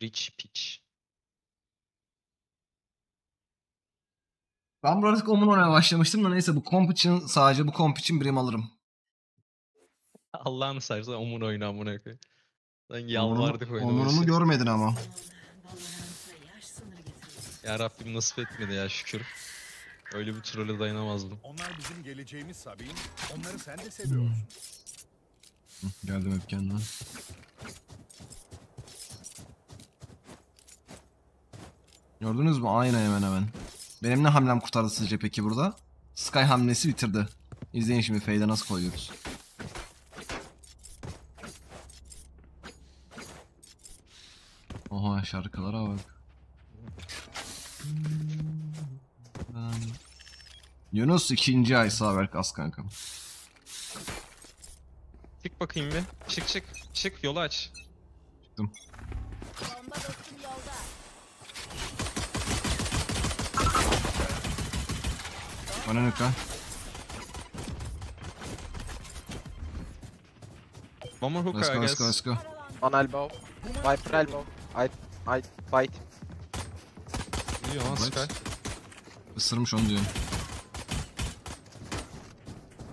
Rich pitch. Ben burada Omun oynamaya başlamıştım da neyse bu komp için sadece bu komp için birim alırım. Allah'ını seversen Omun oyunu amına koyayım. Omun'umu- yalvardık oynamak Omun'umu görmedin ama. Ya Rabbim nasip etmedi ya şükür. Öyle bir trolle dayanamazdım. Onlar bizim geleceğimiz Sabin. Onları sen de seviyorsun. Hı, Geldim hep kendime. Gördünüz mü? Aynen hemen hemen. Benim ne hamlem kurtardı sizce peki burada? Sky hamlesi bitirdi. İzleyin şimdi Fade'e nasıl koyuyoruz. Oha şarkılara bak. Ben- Yunus ikinci ay sağ az kankam. Çık bakayım bir. Çık çık. Çık yolu aç. Bomba dostum yolda. Bana ne ka? One more Let's hookah I go let's go let's go. On elbow. Viper elbow. I I fight. Ne diyor lan. Sky? Isırmış onu diyorum.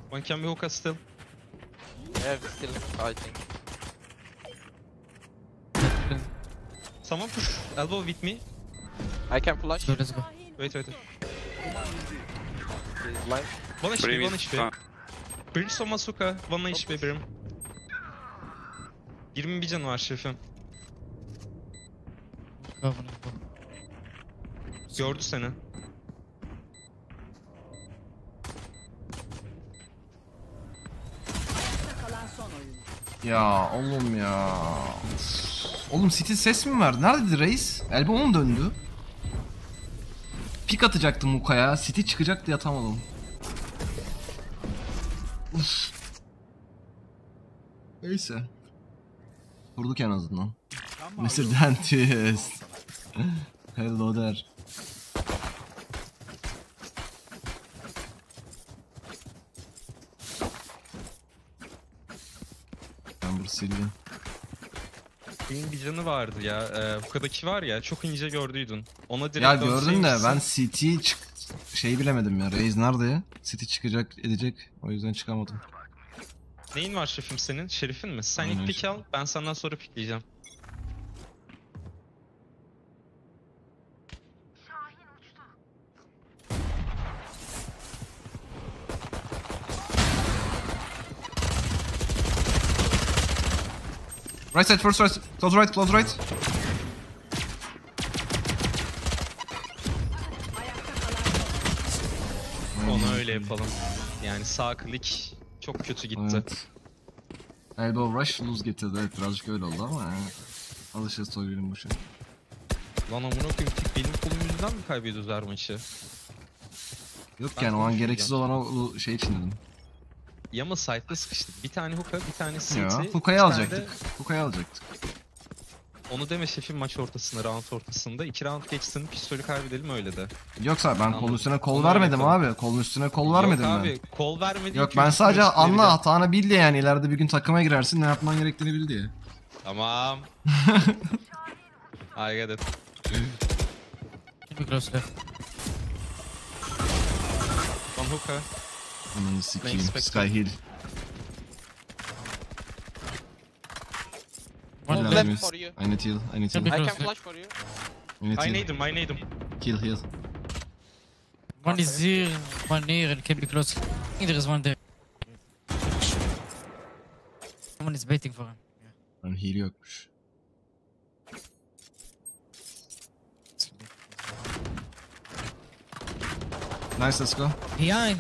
One can be hookah still. Yeah, still fighting. Someone push elbow with me. I can flash. Wait wait wait. He's blind. One HP, one HP. Brimstone was hookah. One HP Brim. 21 canı var şefim. Gördü seni. Ya oğlum ya. Oğlum City ses mi verdi? Neredeydi reis? Elbow mu döndü? Pik atacaktım Muka'ya. City çıkacaktı yatamadım. Uf. Neyse. Vurduk en azından. Mr. Dentist. Hello there. Sildim. Benim bir canı vardı ya. Ee, hookah'daki var ya çok ince gördüydün. Ona direkt Ya gördüm de ben CT çık şey bilemedim ya. Reis nerede ya? City çıkacak edecek. O yüzden çıkamadım. Neyin var şefim senin? Şerifin mi? Sen Aynen ilk pick al. Ben senden sonra pickleyeceğim. Right side first right. Close right close right. Onu öyle yapalım. Yani sağ klik çok kötü gitti. Evet. Elbow rush lose getirdi. Evet birazcık öyle oldu ama yani. Alışırız Toygun'un bu şey. Lan amına koyayım tek benim kolum yüzünden mi kaybediyoruz her maçı? Yok Ben yani o an gereksiz olan o, o şey için dedim. Yama site'da sıkıştık. Bir tane hookah, bir tane iki Huka'yı tane alacaktık. de- Huka'yı alacaktık. Onu deme şefim maç ortasında, round ortasında. iki round geçsin, pistolü kaybedelim öyle de. Yoksa ben kolun Anladım. üstüne kol Onu vermedim abi. Kolun üstüne kol vermedim Yok ben. abi, kol vermedi. Yok ben sadece anla vereceğim. hatanı bil diye yani ileride bir gün takıma girersin ne yapman gerektiğini bil diye. Tamam. I get it. One hookah. Ananı sikeyim. Spectre. Sky Hill. One Helal left for you. I need heal. I need heal. I can flash for you. I need I heal. need him, I need him. Heal heal. One is here, one here, and can be close. I think there is one there. Someone is waiting for him. Lan heal yokmuş. Nice let's go. Behind.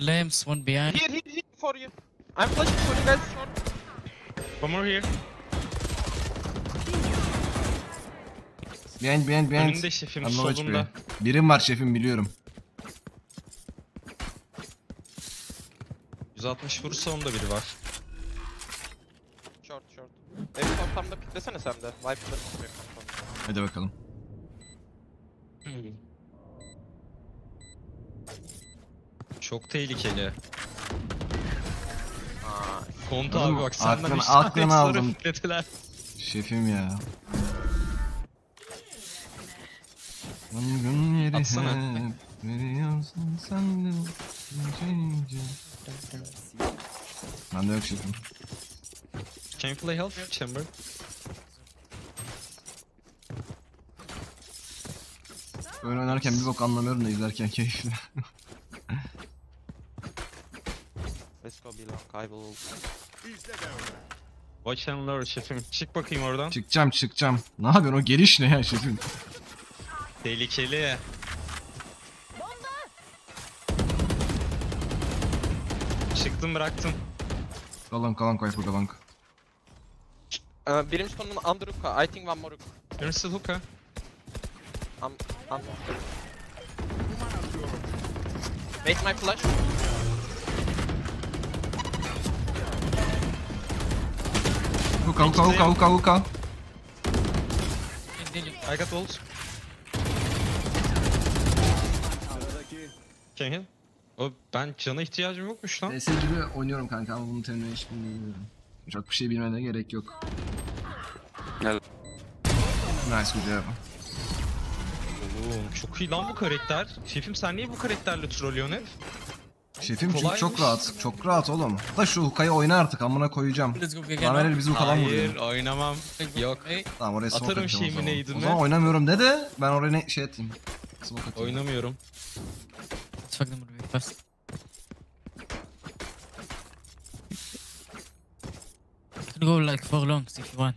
One lamps, one behind. Here, here, here for you. I'm flashing for you guys. Short. One more here. Behind behind behind. Önünde şefim I'm low solunda. HP. Birim var şefim biliyorum. 160 vurursa onda biri var. Short, short. Benim ortamda piklesene sen de. Kampanya. Hadi bakalım. Çok tehlikeli. Oğlum, abi bak senden aklını- 3 tane aklını aldım. Şefim ya. Yangın yeri Atsana. hep veriyorsun sen de ince ince. Bende yok şefim. Can you play health chamber? Böyle oynarken bir bok anlamıyorum da izlerken keyifli. öğren. Watch and lure şefim. Çık bakayım oradan. çıkacağım çıkacağım. Ne yapıyorsun o geliş ne ya şefim? Tehlikeli. Çıktım bıraktım. Kalan kalan Viper kalan. Uh, Brimstone'un under hook'a. I think one more hook. You're still hookah. I'm, I'm... Wait my flash. Huka huka huka huka huka. I got walls. Can heal? O ben cana ihtiyacım yokmuş lan. TS gibi oynuyorum kanka ama bunun terimini hiç bilmiyorum. Çok bir şey bilmene gerek yok. Gel. Nice good job. Oğlum çok iyi lan bu karakter. Şefim sen niye bu karakterle trollüyorsun hep? Şefim çünkü çok rahat. Çok rahat oğlum. Da şu hukayı oyna artık amına koyacağım. Let's go again. verir bizi hukadan Hayır vuruyor. oynamam. Yok. Hey, Tamam oraya smoke Atarım atacağım o şeyimi zaman. neydim O mi? zaman oynamıyorum de de ben oraya ne şey atayım. Smoke atayım. Oynamıyorum. let's fuck them. You can go like four longs if you want.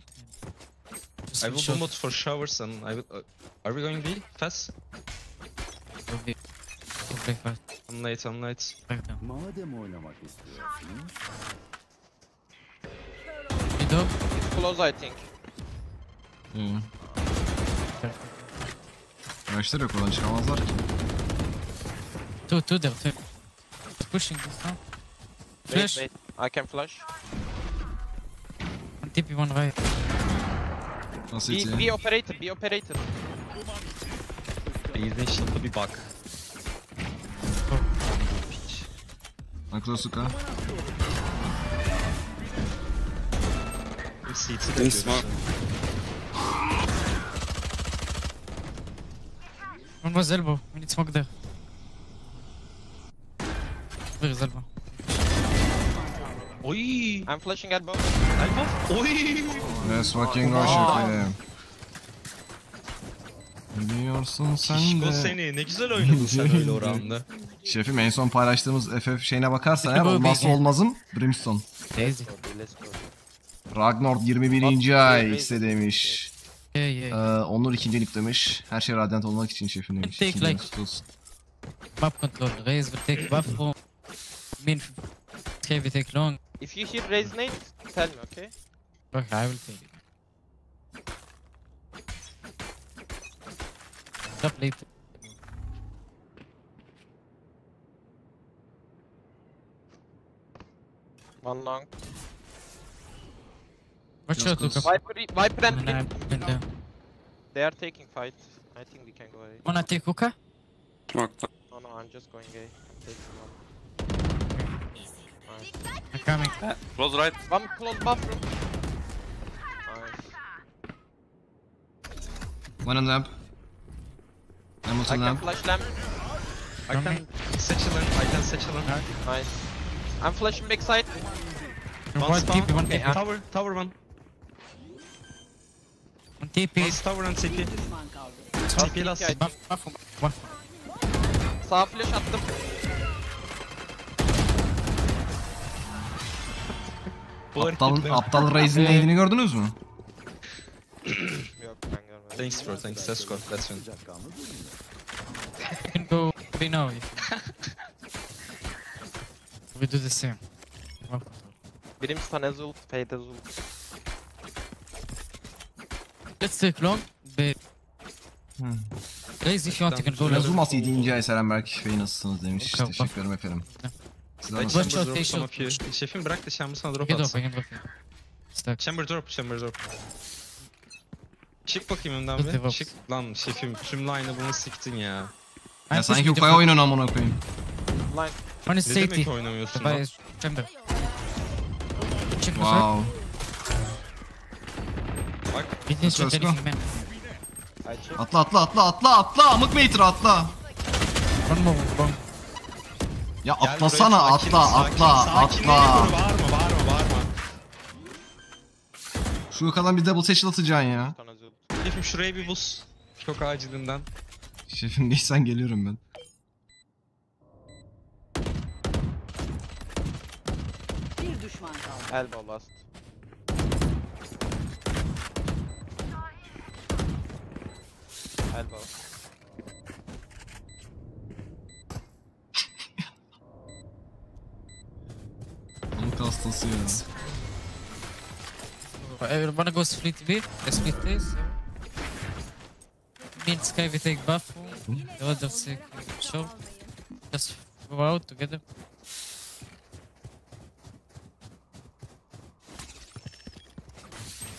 Just I will short, do mod for showers and I will... uh, are we going B? Fast? go big. Go play fast. I'm late, I'm late. Back down. Madem oynamak istiyorsunuz. Mid up. It's close I think. Hı. Yaşlar yok oradan çıkamazlar ki. Two, two there, two. Pushing this now. Flash. wait. I can flash. One TP, one right. Nasıl Be, itiyor? be operator, be operator. Base'in shield'da bir bak. Akros huka. Bir CT de görürsün. One was elbow. We need smoke there. Where is elbow? Oy! I'm flashing elbow. Elbow. Oy! Let's fucking go şefim. Biliyorsun sen Şişko de. seni ne güzel oynadın sen öyle oranda. Şefim en son paylaştığımız FF şeyine bakarsan Peki eğer olmazsa olmazım Brimstone. Go. Ragnar 21. ay ise demiş. Yeah, Ee, yeah. Onur ikincilik demiş. Her şey radyant olmak için şefim demiş. Take İkincilik like-. Map control. Raise will take buff room. Min. Okay, we take long. If you hear raise nade, tell me, okay? Okay, I will take it. Stop late. One long. Watch Just out, close. Luka. Viper, Viper and Nah, Brim. down. They are taking fight. I think we can go A. Wanna take hookah? Smoke. No, no, I'm just going A. I'm taking one. Nice. I'm coming. Close right. One close bathroom. Nice. One on I can flash lamp. I can satchel in, I can satchel in. Nice. I'm flashing backside. One One spawn. TP, one Okay, TP. Tower, tower one. One TP. One tower and CP. Last. TP, Buff, buff, buff. Sağ flash attım. Bu Aptal, hareketler- aptal Raze'in lane'ini gördünüz mü? Thanks bro, thanks. Let's go, let's win. You can go B now. If we do the same. As ult, fade as ult. Let's take long, but... Hmm. Raise if you want, you can go level. Zumas 7. ay Serenberk Bey nasılsınız demiş. Bakalım. Teşekkür ederim efendim. Of you. Şefim bırak da chamber sana drop Get atsın. Can drop. Stack. Chamber drop, chamber drop. Çık bakayım önden bir. Çık lan şefim tüm line'ı bunu siktin ya. Ya sanki Ukaya oyunun amına koyayım. Line. One is Ne safety. demek oynamıyorsun lan? is chamber. Wow. Bak. Didn't Let's go. anything, man. I check. Atla atla atla atla atla amık meter atla. One more bomb. Ya Gel atlasana buraya, sakin, atla sakin, atla sakin. atla. Bağırma bağırma bağırma. Şu yukarıdan bir double satchel atacaksın ya. Şefim şuraya bir buz. Çok acilinden. Şefim geçsen geliyorum ben. Bir düşman kaldı. Elbow last. Elbow. Amık hastası ya. I wanna go split B. Split this. Me and Sky we take buff. The others take short. Just go out together.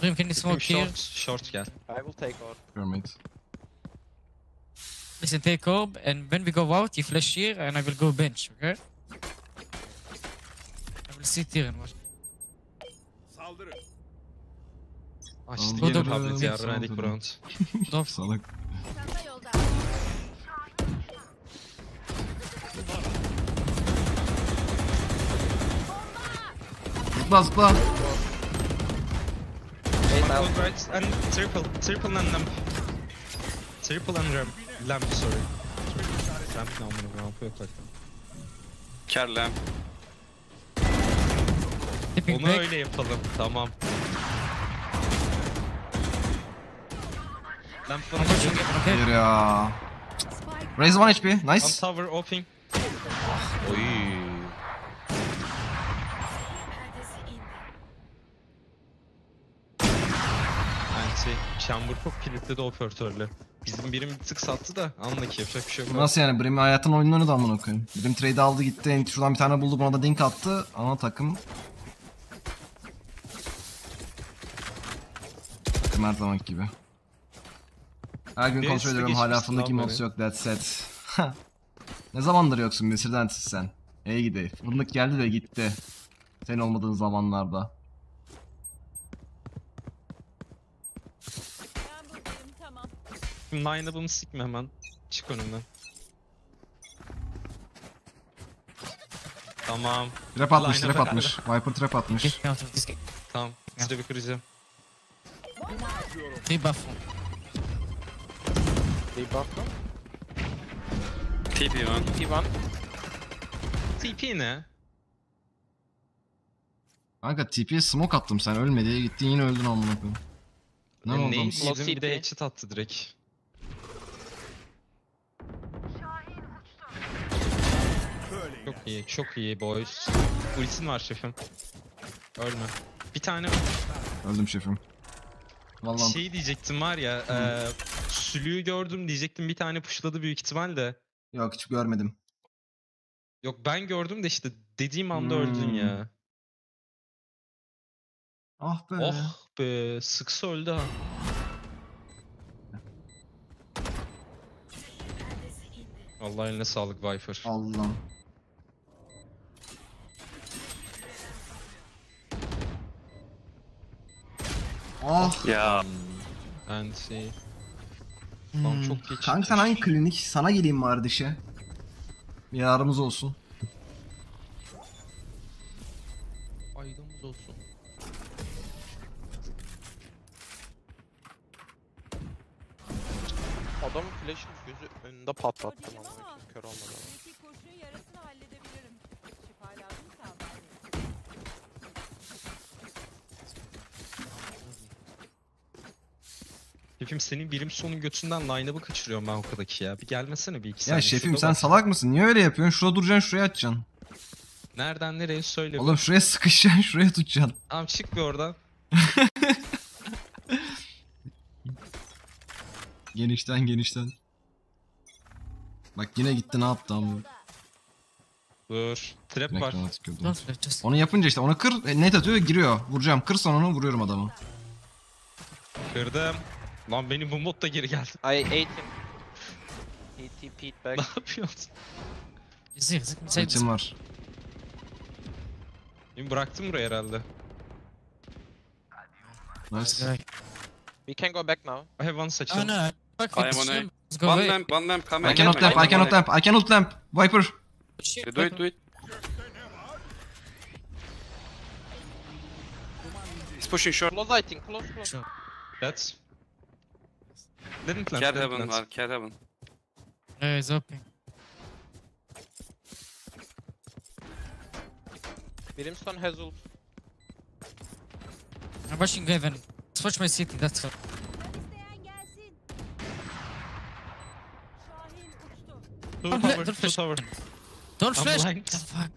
Brim, can you smoke Şefim here? short, short gel. I will take orb. Görmeydi. Listen, take orb, and when we go out, you flash here, and I will go bench, okay? I will sit here and watch. Saldırı. Açtı Aldım. geri Dur, dur, tablet dur, ya. dur. Redik Brand. Drop. Salak. Zıpla zıpla. Eight One gold right and triple. Triple and lamp. Triple and ramp. Lamp sorry. Lamp ne amına ramp yok bak. Care lamp. Tipping Onu back. öyle yapalım. Tamam. Lamp okay? Hayır ya. Raise 1 HP. On Nice. tower opening. Oy. Chamber çok kilitledi operatörle. Bizim birim bir tık sattı da anlaki yapacak bir şey yok. Nasıl yani? Brim'i hayatın oyunlarını da amına koyayım. Brim trade aldı gitti. Şuradan bir tane buldu buna da dink attı. Ana takım. Takım her zaman gibi. Her gün kontrol ediyorum hala emotes beni. yok that's set. ne zamandır yoksun Mısır'dan sen? İyi gidi. Fındık geldi de gitti. Sen olmadığın zamanlarda. Ben buradayım tamam. Line-up'ımı sikme hemen. Çık önümden. Tamam. Trap atmış, Line-up'a trap atmış. Viper trap atmış. Get me out of this game. Tamam. Size bir kıracağım. Three buff. Debuff mı? TP1. T1. TP ne? Kanka TP'ye smoke attım sen ölme diye gittin yine öldün amına koyayım. Ne E, oldu? Close yedim bir de CT. headshot attı direkt. Çok iyi, çok iyi boys. Ultin var şefim. Ölme. Bir tane Öldüm şefim. Vallahi şey diyecektim var ya, eee sülüğü gördüm diyecektim bir tane pushladı büyük ihtimal de. yok hiç görmedim. Yok ben gördüm de işte dediğim anda öldün Hmm. ya. Ah be. Oh be, sıksa öldü ha. Allah eline sağlık Viper. Allah'ım. Ah. Ya. And şey... Lan çok geç. Hmm. Kanka sen hangi klinik? Sana geleyim bari dişe. Bir yararımız olsun. Aydınımız olsun. Adamın flash'ın gözü önünde patlattım ama. kör olmadan. Şefim senin birim sonun götünden line-up'ı kaçırıyorum ben o kadaki ya. Bir gelmesene bir iki Ya saniye. şefim Şurada sen bak. salak mısın? Niye öyle yapıyorsun? Şurada duracaksın şuraya atacaksın. Nereden nereye söyle. Oğlum şuraya sıkışacaksın, şuraya tutacaksın. Tamam çık bir oradan. Genişten genişten. Bak yine gitti ne yaptı ama. Dur. Trap var. Just Onu yapınca işte onu kır, e, net atıyor giriyor. Vuracağım. Kır sonra onu vuruyorum adamı. Kırdım. Lan benim bu mod da geri geldi. I ate him. He TP'd ne back. yapıyorsun? Zir, zir, inside Ultim var. Beni bıraktım buraya herhalde. Nice. We can go back now. I have one Oh satchel. no, fuck I with am on A. swim. Let's go One away. lamp, one lamp, come I cannot lamp, I cannot lamp, I cannot lamp. Viper. Shit, Do it, do it. He's pushing short. Close I think. Close close. That's... Didn't plant, Cat didn't heaven plant. var, cat heaven. Yeah, he's open. Brimstone has ult. I'm rushing heaven. Switch my city, that's all. Two Don't tower, flash, don't two flash. tower. Don't flash! blind. The fuck?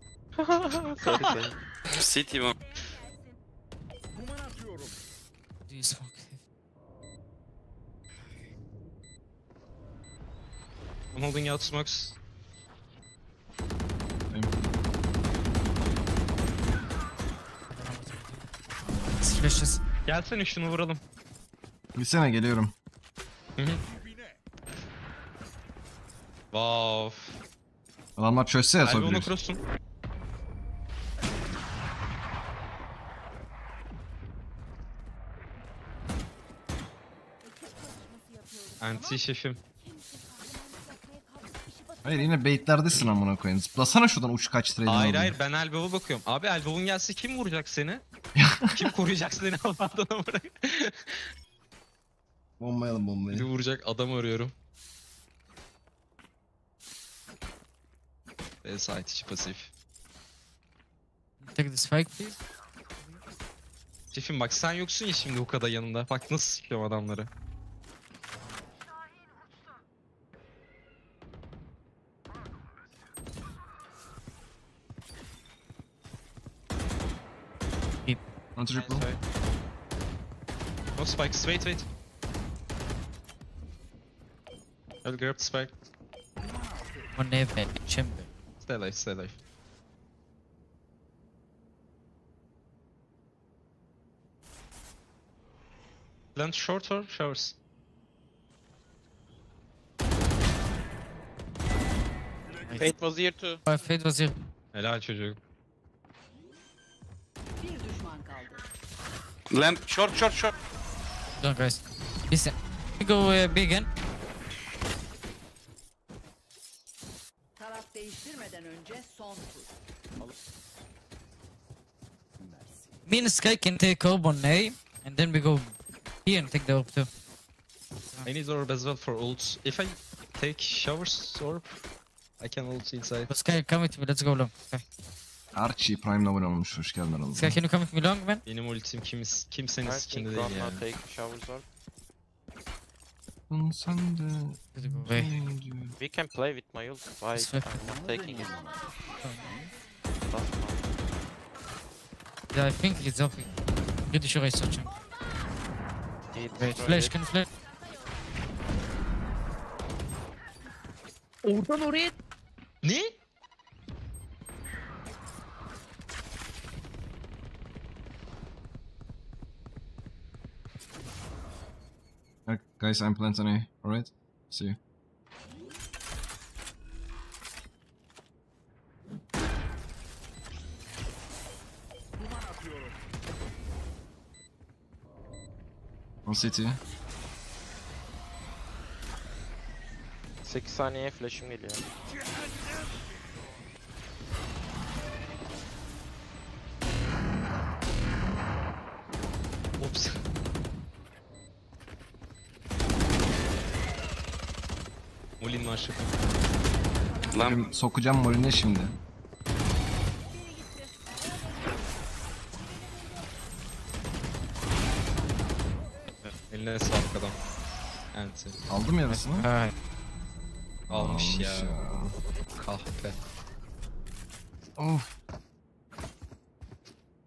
sorry. City one. Duman atıyorum. Do you smoke? I'm holding out smokes. Flashes. Gelsene şunu vuralım. Gitsene geliyorum. Dibine. Wow. Adamlar çözse ya Elbow onu sorabilir. cross'un. Anti şefim. Hayır yine baitlerdesin amına koyayım. Zıplasana şuradan uç kaç trade Hayır hayır ben Elbow'a bakıyorum. Abi Elbow'un gelse kim vuracak seni? kim koruyacak seni Allah'tan amına? Bombayalım Biri bombayı. vuracak adam arıyorum. B site içi pasif. Take the spike, please. Şefim bak sen yoksun ya şimdi bu kadar yanında. Bak nasıl sıkıyorum adamları. One triple. Nice, No spikes, wait wait. I'll grab the spike. One heaven, chamber. Stay alive, stay alive. Land short or showers? Fate was here too. Fade was here. Helal çocuk. Lamp, short, short, short. Don't guys. Listen. We go uh, big again. Taraf değiştirmeden önce son tur. Me and Sky can take orb on A, and then we go here and take the orb too. I need orb as well for ults. If I take showers orb, I can ult inside. So Sky, come with me. Let's go long. Sky, Archie Prime'la abone olmuş. Hoş geldin aranızda. Sky can you come with me long, man? Benim ultim kimis, kimsenin sikinde think değil one ya. now take showers or. Sen de... Away. We can play with my ult. Why It's fair. I'm not taking it? Yeah, I think he's up. Pretty sure I saw him. Wait, flash, can flash. Oradan oraya... Ne? Guys, I'm planting A. Alright? See you. On city. 8 saniye flash'ım geliyor. Lamp. Benim sokacağım moline şimdi. Eline sağlık adam. Enti. Aldım yarısını. Alright. Almış ya. ya. Kahpe. Of.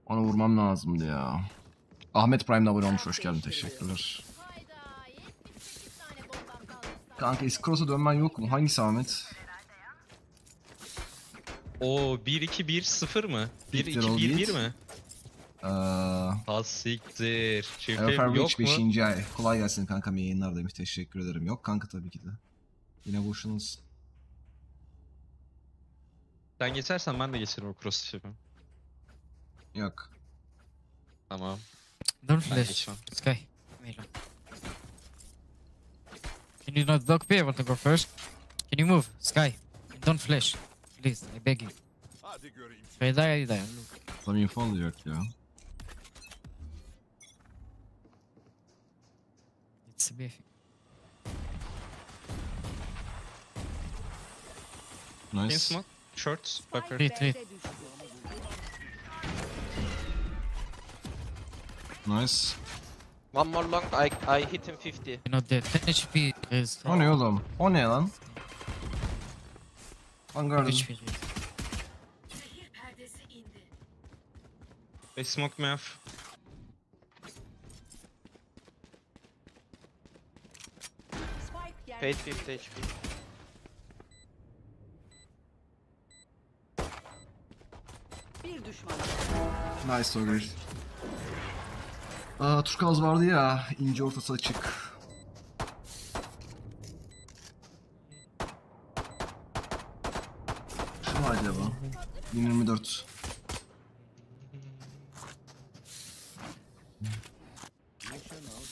Ona vurmam lazımdı ya. Ahmet Prime'de abone olmuş. Hoş geldin. Teşekkürler. Kanka Iskross'a dönmen yok mu? Hangisi Ahmet? Oo 1-2-1-0 mı? Siktir ol 1-2-1-1 git. mi? Eee... Ha siktir. Elfer yok Rich mu? 5. ay. Kolay gelsin kankam yayınlar demiş. Teşekkür ederim. Yok kanka tabii ki de. Yine boşunuz. Sen geçersen ben de geçerim o cross şefim. Yok. Tamam. Don't Ben flash. geçmem. Sky. Milan. Can you not dog be able to go first? Can you move? Sky. Don't flash. Please, I beg you. Hadi göreyim. If I die, I die. Look. Tam info alacak ya. It's a B. Can Nice. smoke? Short. Viper. Three, three. Nice. One more long, I, I hit him 50. You're not dead. 10 HP. Raise. O ne oğlum? O ne lan? Vanguard. HP. raise. They smoke me off. Spike Paid yerleştirildi. 50 HP. Bir düşman. Nice Ogre. Aa, Turkaz vardı ya. ince ortası açık. Şu mu acaba? 1024.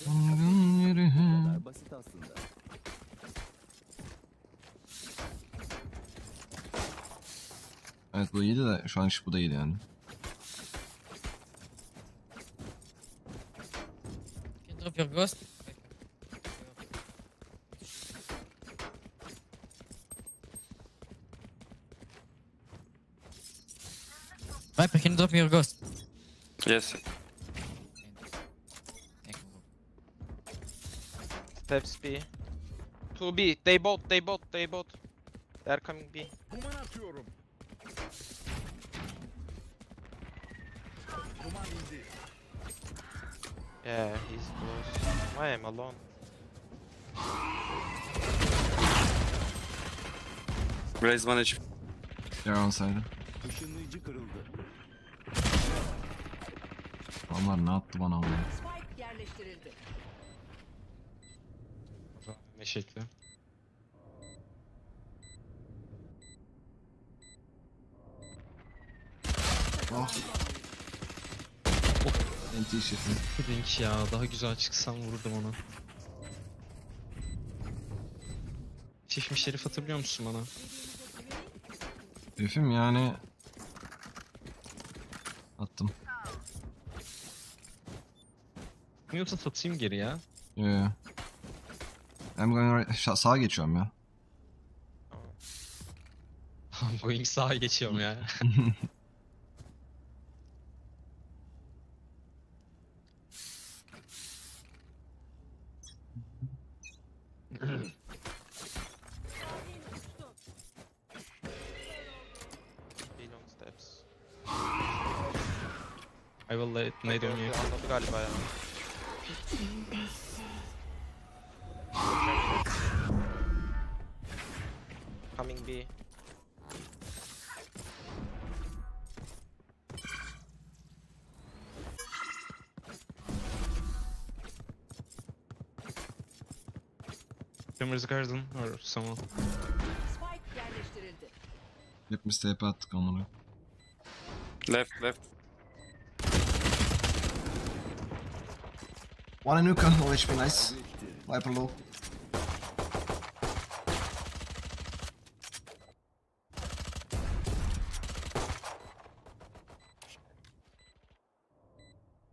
Yangın yeri. Basit aslında. Evet bu iyiydi de şu an iş bu değil yani. Can you drop your ghost? Viper, can you drop me your ghost? Yes. Thank you. Steps B. 2B. They both, they both, they both. They are coming B. Duman atıyorum. Yeah, he's close. Why am I alone? Raise one HP. Yer on side. Işınlayıcı kırıldı. Onlar ne yaptı bana bunu? Spike yerleştirildi. Ne şekli? Oh. NT şefi. Link ya daha güzel çıksam vururdum onu. Şefim Şerif hatırlıyor musun bana? Şefim yani... Attım. Yoksa satayım geri ya. Yo. I'm going right... Sağa geçiyorum ya. Boeing sağa geçiyorum ya. Rumors Garden or someone. Spike yerleştirildi. Hepimiz TP attık onları. Left, left. One Anuka, no HP, nice. Viper low.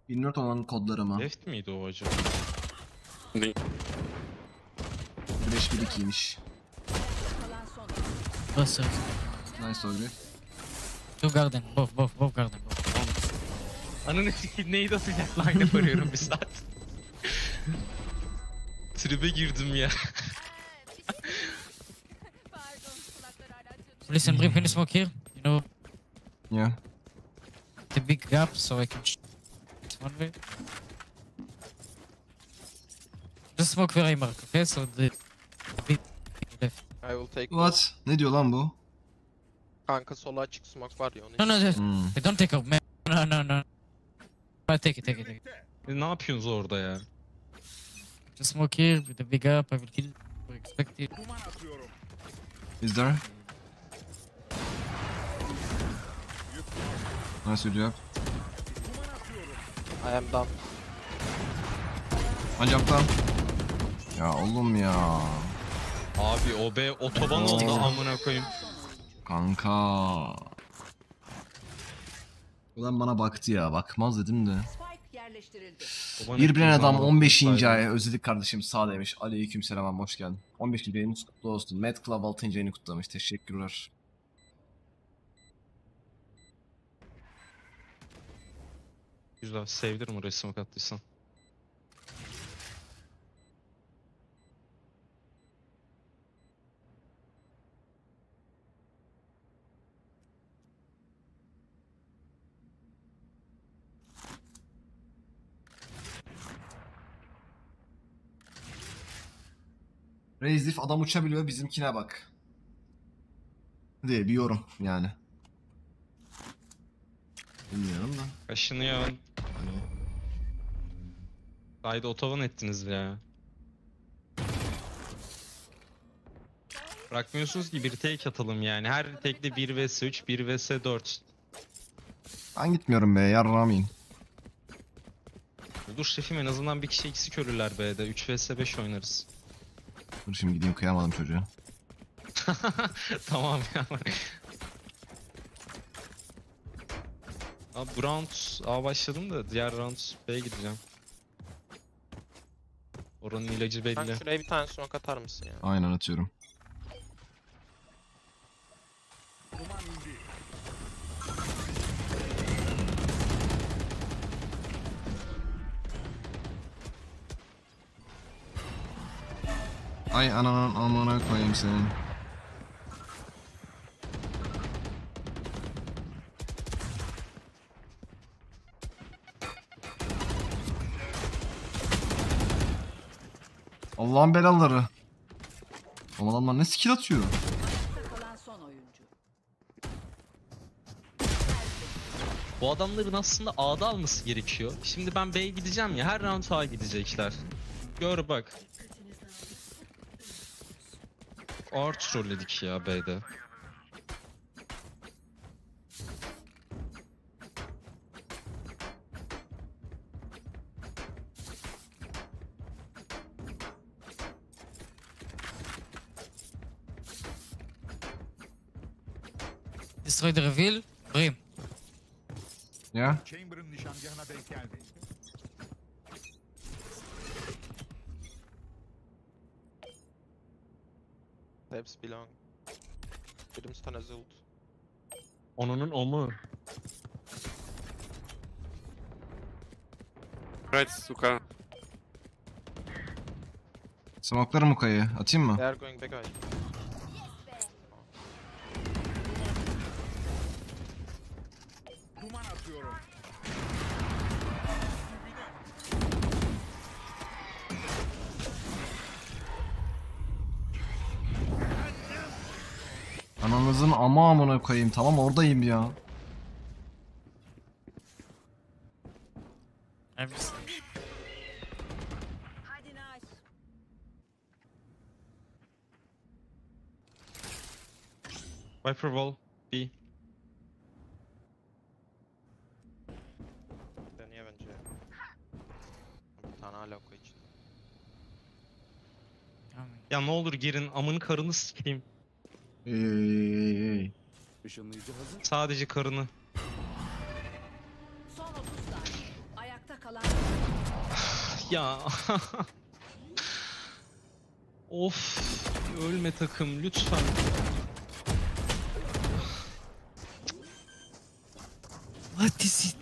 Bilmiyorum olan kodlarımı. Left miydi o acaba? Link. 5-1-2'ymiş. Kalan son. Both sides. Nice Ogre. Two garden. Both, both, both garden. Both. Ananı sikeyim neydi atacak line arıyorum bir saat. Tribe girdim ya. Listen, Brim, can you smoke here? You know, Yeah. the big gap so I can sh- one way. Just smoke where I mark, okay? So the. I will take What? Ne diyor lan bu? Kanka sola açık smoke var ya onu No, no, just Hmm. don't take off, man. No, no, no. Uh, take it, take it, take it. E, ne yapıyorsunuz orada ya? Just smoke here with the big gap. I will kill. Expect it. Is there? Nice video. I am done. Ancaktan. Ya oğlum ya. Abi o be otoban oldu amına koyayım. Kanka. Ulan bana baktı ya. Bakmaz dedim de. Spike yerleştirildi. Otoban Bir bilen adam anladık 15. sadece. ay özledik kardeşim sağ demiş. Aleyküm selam hoş geldin. 15. yayınımız kutlu olsun. Mad Club 6. ayını kutlamış. Teşekkürler. Güzel sevdirim oraya smoke attıysan. Reisif adam uçabiliyor bizimkine bak. Diye bir yorum yani. Bilmiyorum da. Kaşınıyor. Hani Haydi otoban ettiniz ya. Bırakmıyorsunuz ki bir take atalım yani. Her tekli 1 vs 3, 1 vs 4. ben gitmiyorum be yarramayın. Dur şefim en azından bir kişi eksik ölürler B'de. 3 vs 5 oynarız. Dur şimdi gideyim kıyamadım çocuğa. tamam ya. Abi bu round A başladım da diğer round B'ye gideceğim. Oranın ilacı Sen belli. şuraya bir tane smoke atar mısın ya? Aynen atıyorum. Ay ananın amına koyayım senin. Allah'ın belaları. O adamlar ne skill atıyor? Bu adamların aslında A'da alması gerekiyor. Şimdi ben B'ye gideceğim ya her round A gidecekler. Gör bak. Ağır trolledik ya B'de. Destroy the reveal. Brim. Ya. Chamber'ın nişangahına denk geldi. Steps belong. Brimstone has ult. Onunun omu. Right, Suka. Smoke'larım mı kayı? Atayım mı? They are going back away. Ananızın ama amına koyayım. Tamam oradayım ya. I'm just Hadi Naş. Viper wall. B. Dönüyor bence. Bir tane hala oku için. coming. Ya ne olur girin amın karını sikeyim. Ey ey ey ey. Işınlayıcı hazır. Sadece karını. Son 30 saniye. Ayakta kalan Ya. of. Ölme takım lütfen. What is it?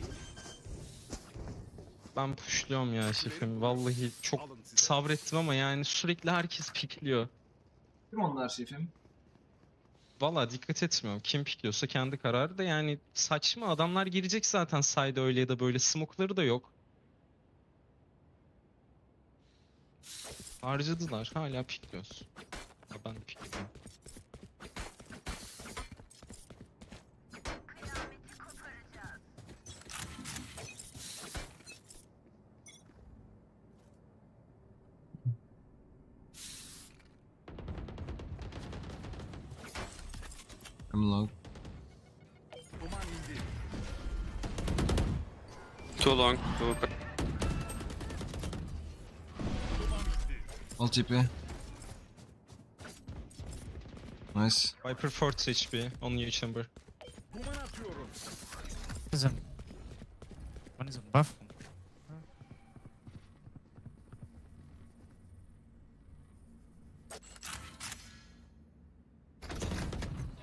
Ben pushluyorum ya şefim. Vallahi çok Alın size. sabrettim ama yani sürekli herkes pikliyor. Kim onlar şefim? Valla dikkat etmiyorum. Kim pikliyorsa kendi kararı da yani saçma adamlar girecek zaten side öyle ya da böyle smoke'ları da yok. Harcadılar hala pikliyoruz. Ya ben pikliyorum. Too long. Too Alt TP. Nice. Viper 40 HP on you chamber. Duman. Is a- One is on bathroom.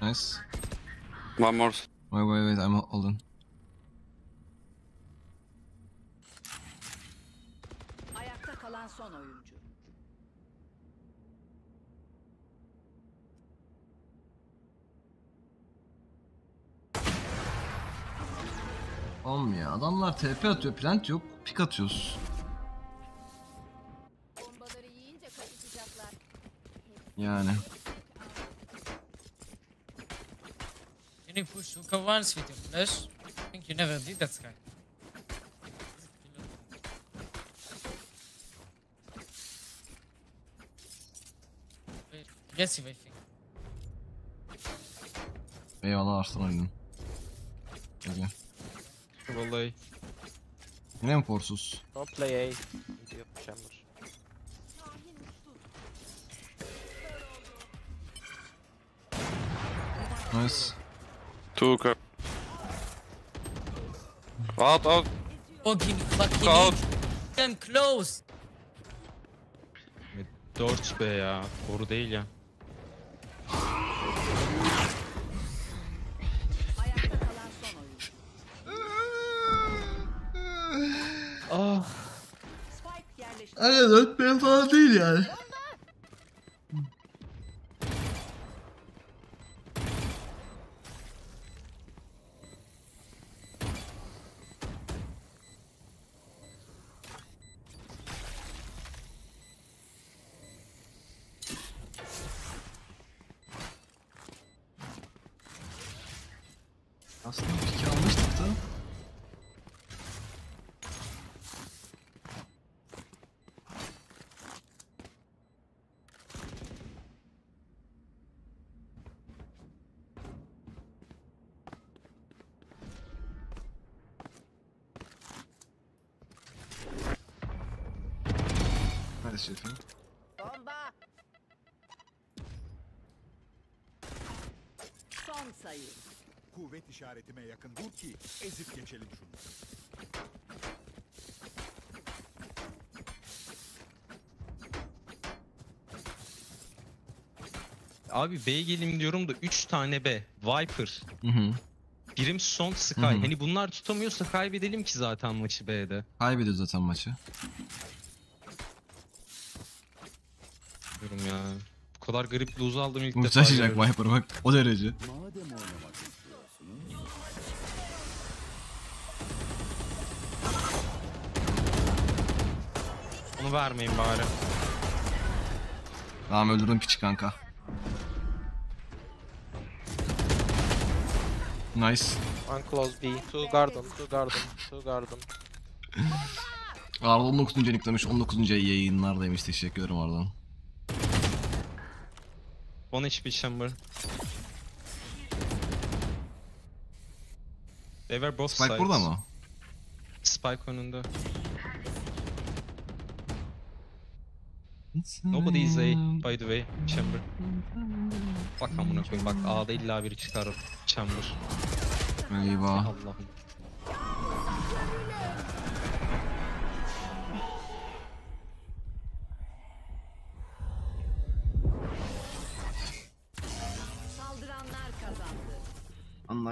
Nice. One more. Wait, wait, wait. I'm holding. Ya adamlar TP atıyor, plant yok. Pick atıyoruz. Bombaları yiyince kaçacaklar. Yani. You push hookah once with your flash? I think you never did that, Sky. Aggressive, I think. Eyvallah Arslan oynadın. Peki. Vallahi Yine mi forsuz? Don't play A. Idiot chamber. Nice. Two car. Out, out. Fucking fucking Out. Damn close! 4 be ya. Koru değil ya. Spike yerleştirildi. Aynen 4 ben falan değil yani. Aslında piki almıştık da. Şefim. Bomba. Son sayı. Kuvvet işaretime yakın dur ki ezip geçelim şunu. Abi B'ye geleyim diyorum da 3 tane B. Viper. Hı hı. Birim son Sky. Hı hı. Hani bunlar tutamıyorsa kaybedelim ki zaten maçı B'de. Kaybediyor zaten maçı. Diyorum ya. Bu kadar garip lose aldım ilk defa. Görüyorum. Viper bak o derece. Onu vermeyin bari. Tamam öldürdüm piçi kanka. Nice. One close B. Two garden. Two garden. Two garden. Arda 19. nicklemiş 19. yayınlardaymış teşekkür ederim Arda'm. 1 HP chamber. They were both Spike sides. burada mı? Spike önünde. Nobody is A by the way. Chamber. Bak amına koyayım bak A'da illa biri çıkar chamber. Eyvah. Allah'ım.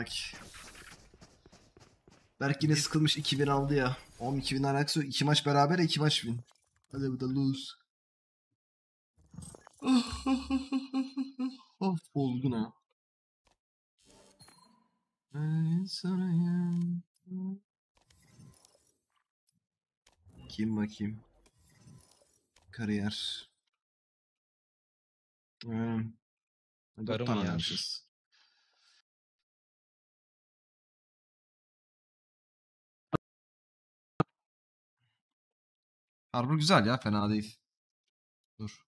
Unlucky. Berk yine sıkılmış 2000 aldı ya. Oğlum 2000 alakası yok. 2 maç beraber 2 maç win. Hadi bu da lose. of olgun ha. Kim bakayım? Kariyer. Hmm. Dört tane var. yapmışız. Harbor güzel ya fena değil. Dur.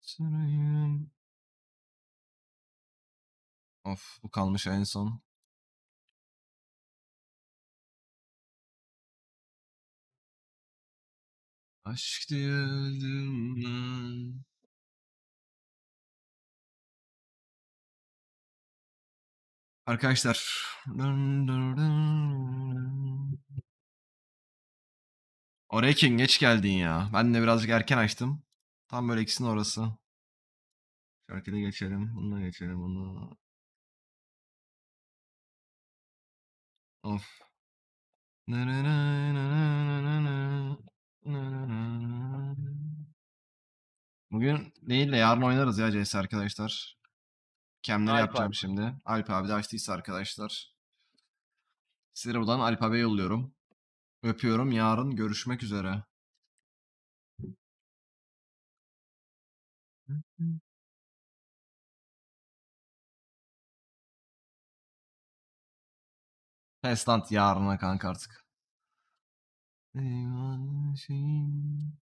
Sarayım. Of bu kalmış en son. Aşk diye öldüm ben. Arkadaşlar. Oraya kim geç geldin ya. Ben de birazcık erken açtım. Tam böyle ikisinin orası. Şarkıda geçelim. Bununla geçelim. Bunu. Of. Bugün değil de yarın oynarız ya CS arkadaşlar. Kemleri Alp yapacağım abi. şimdi. Alp abi de açtıysa arkadaşlar. Sizlere buradan Alp abiye yolluyorum. Öpüyorum. Yarın görüşmek üzere. Teslant yarına kanka artık. Eyvah şeyim.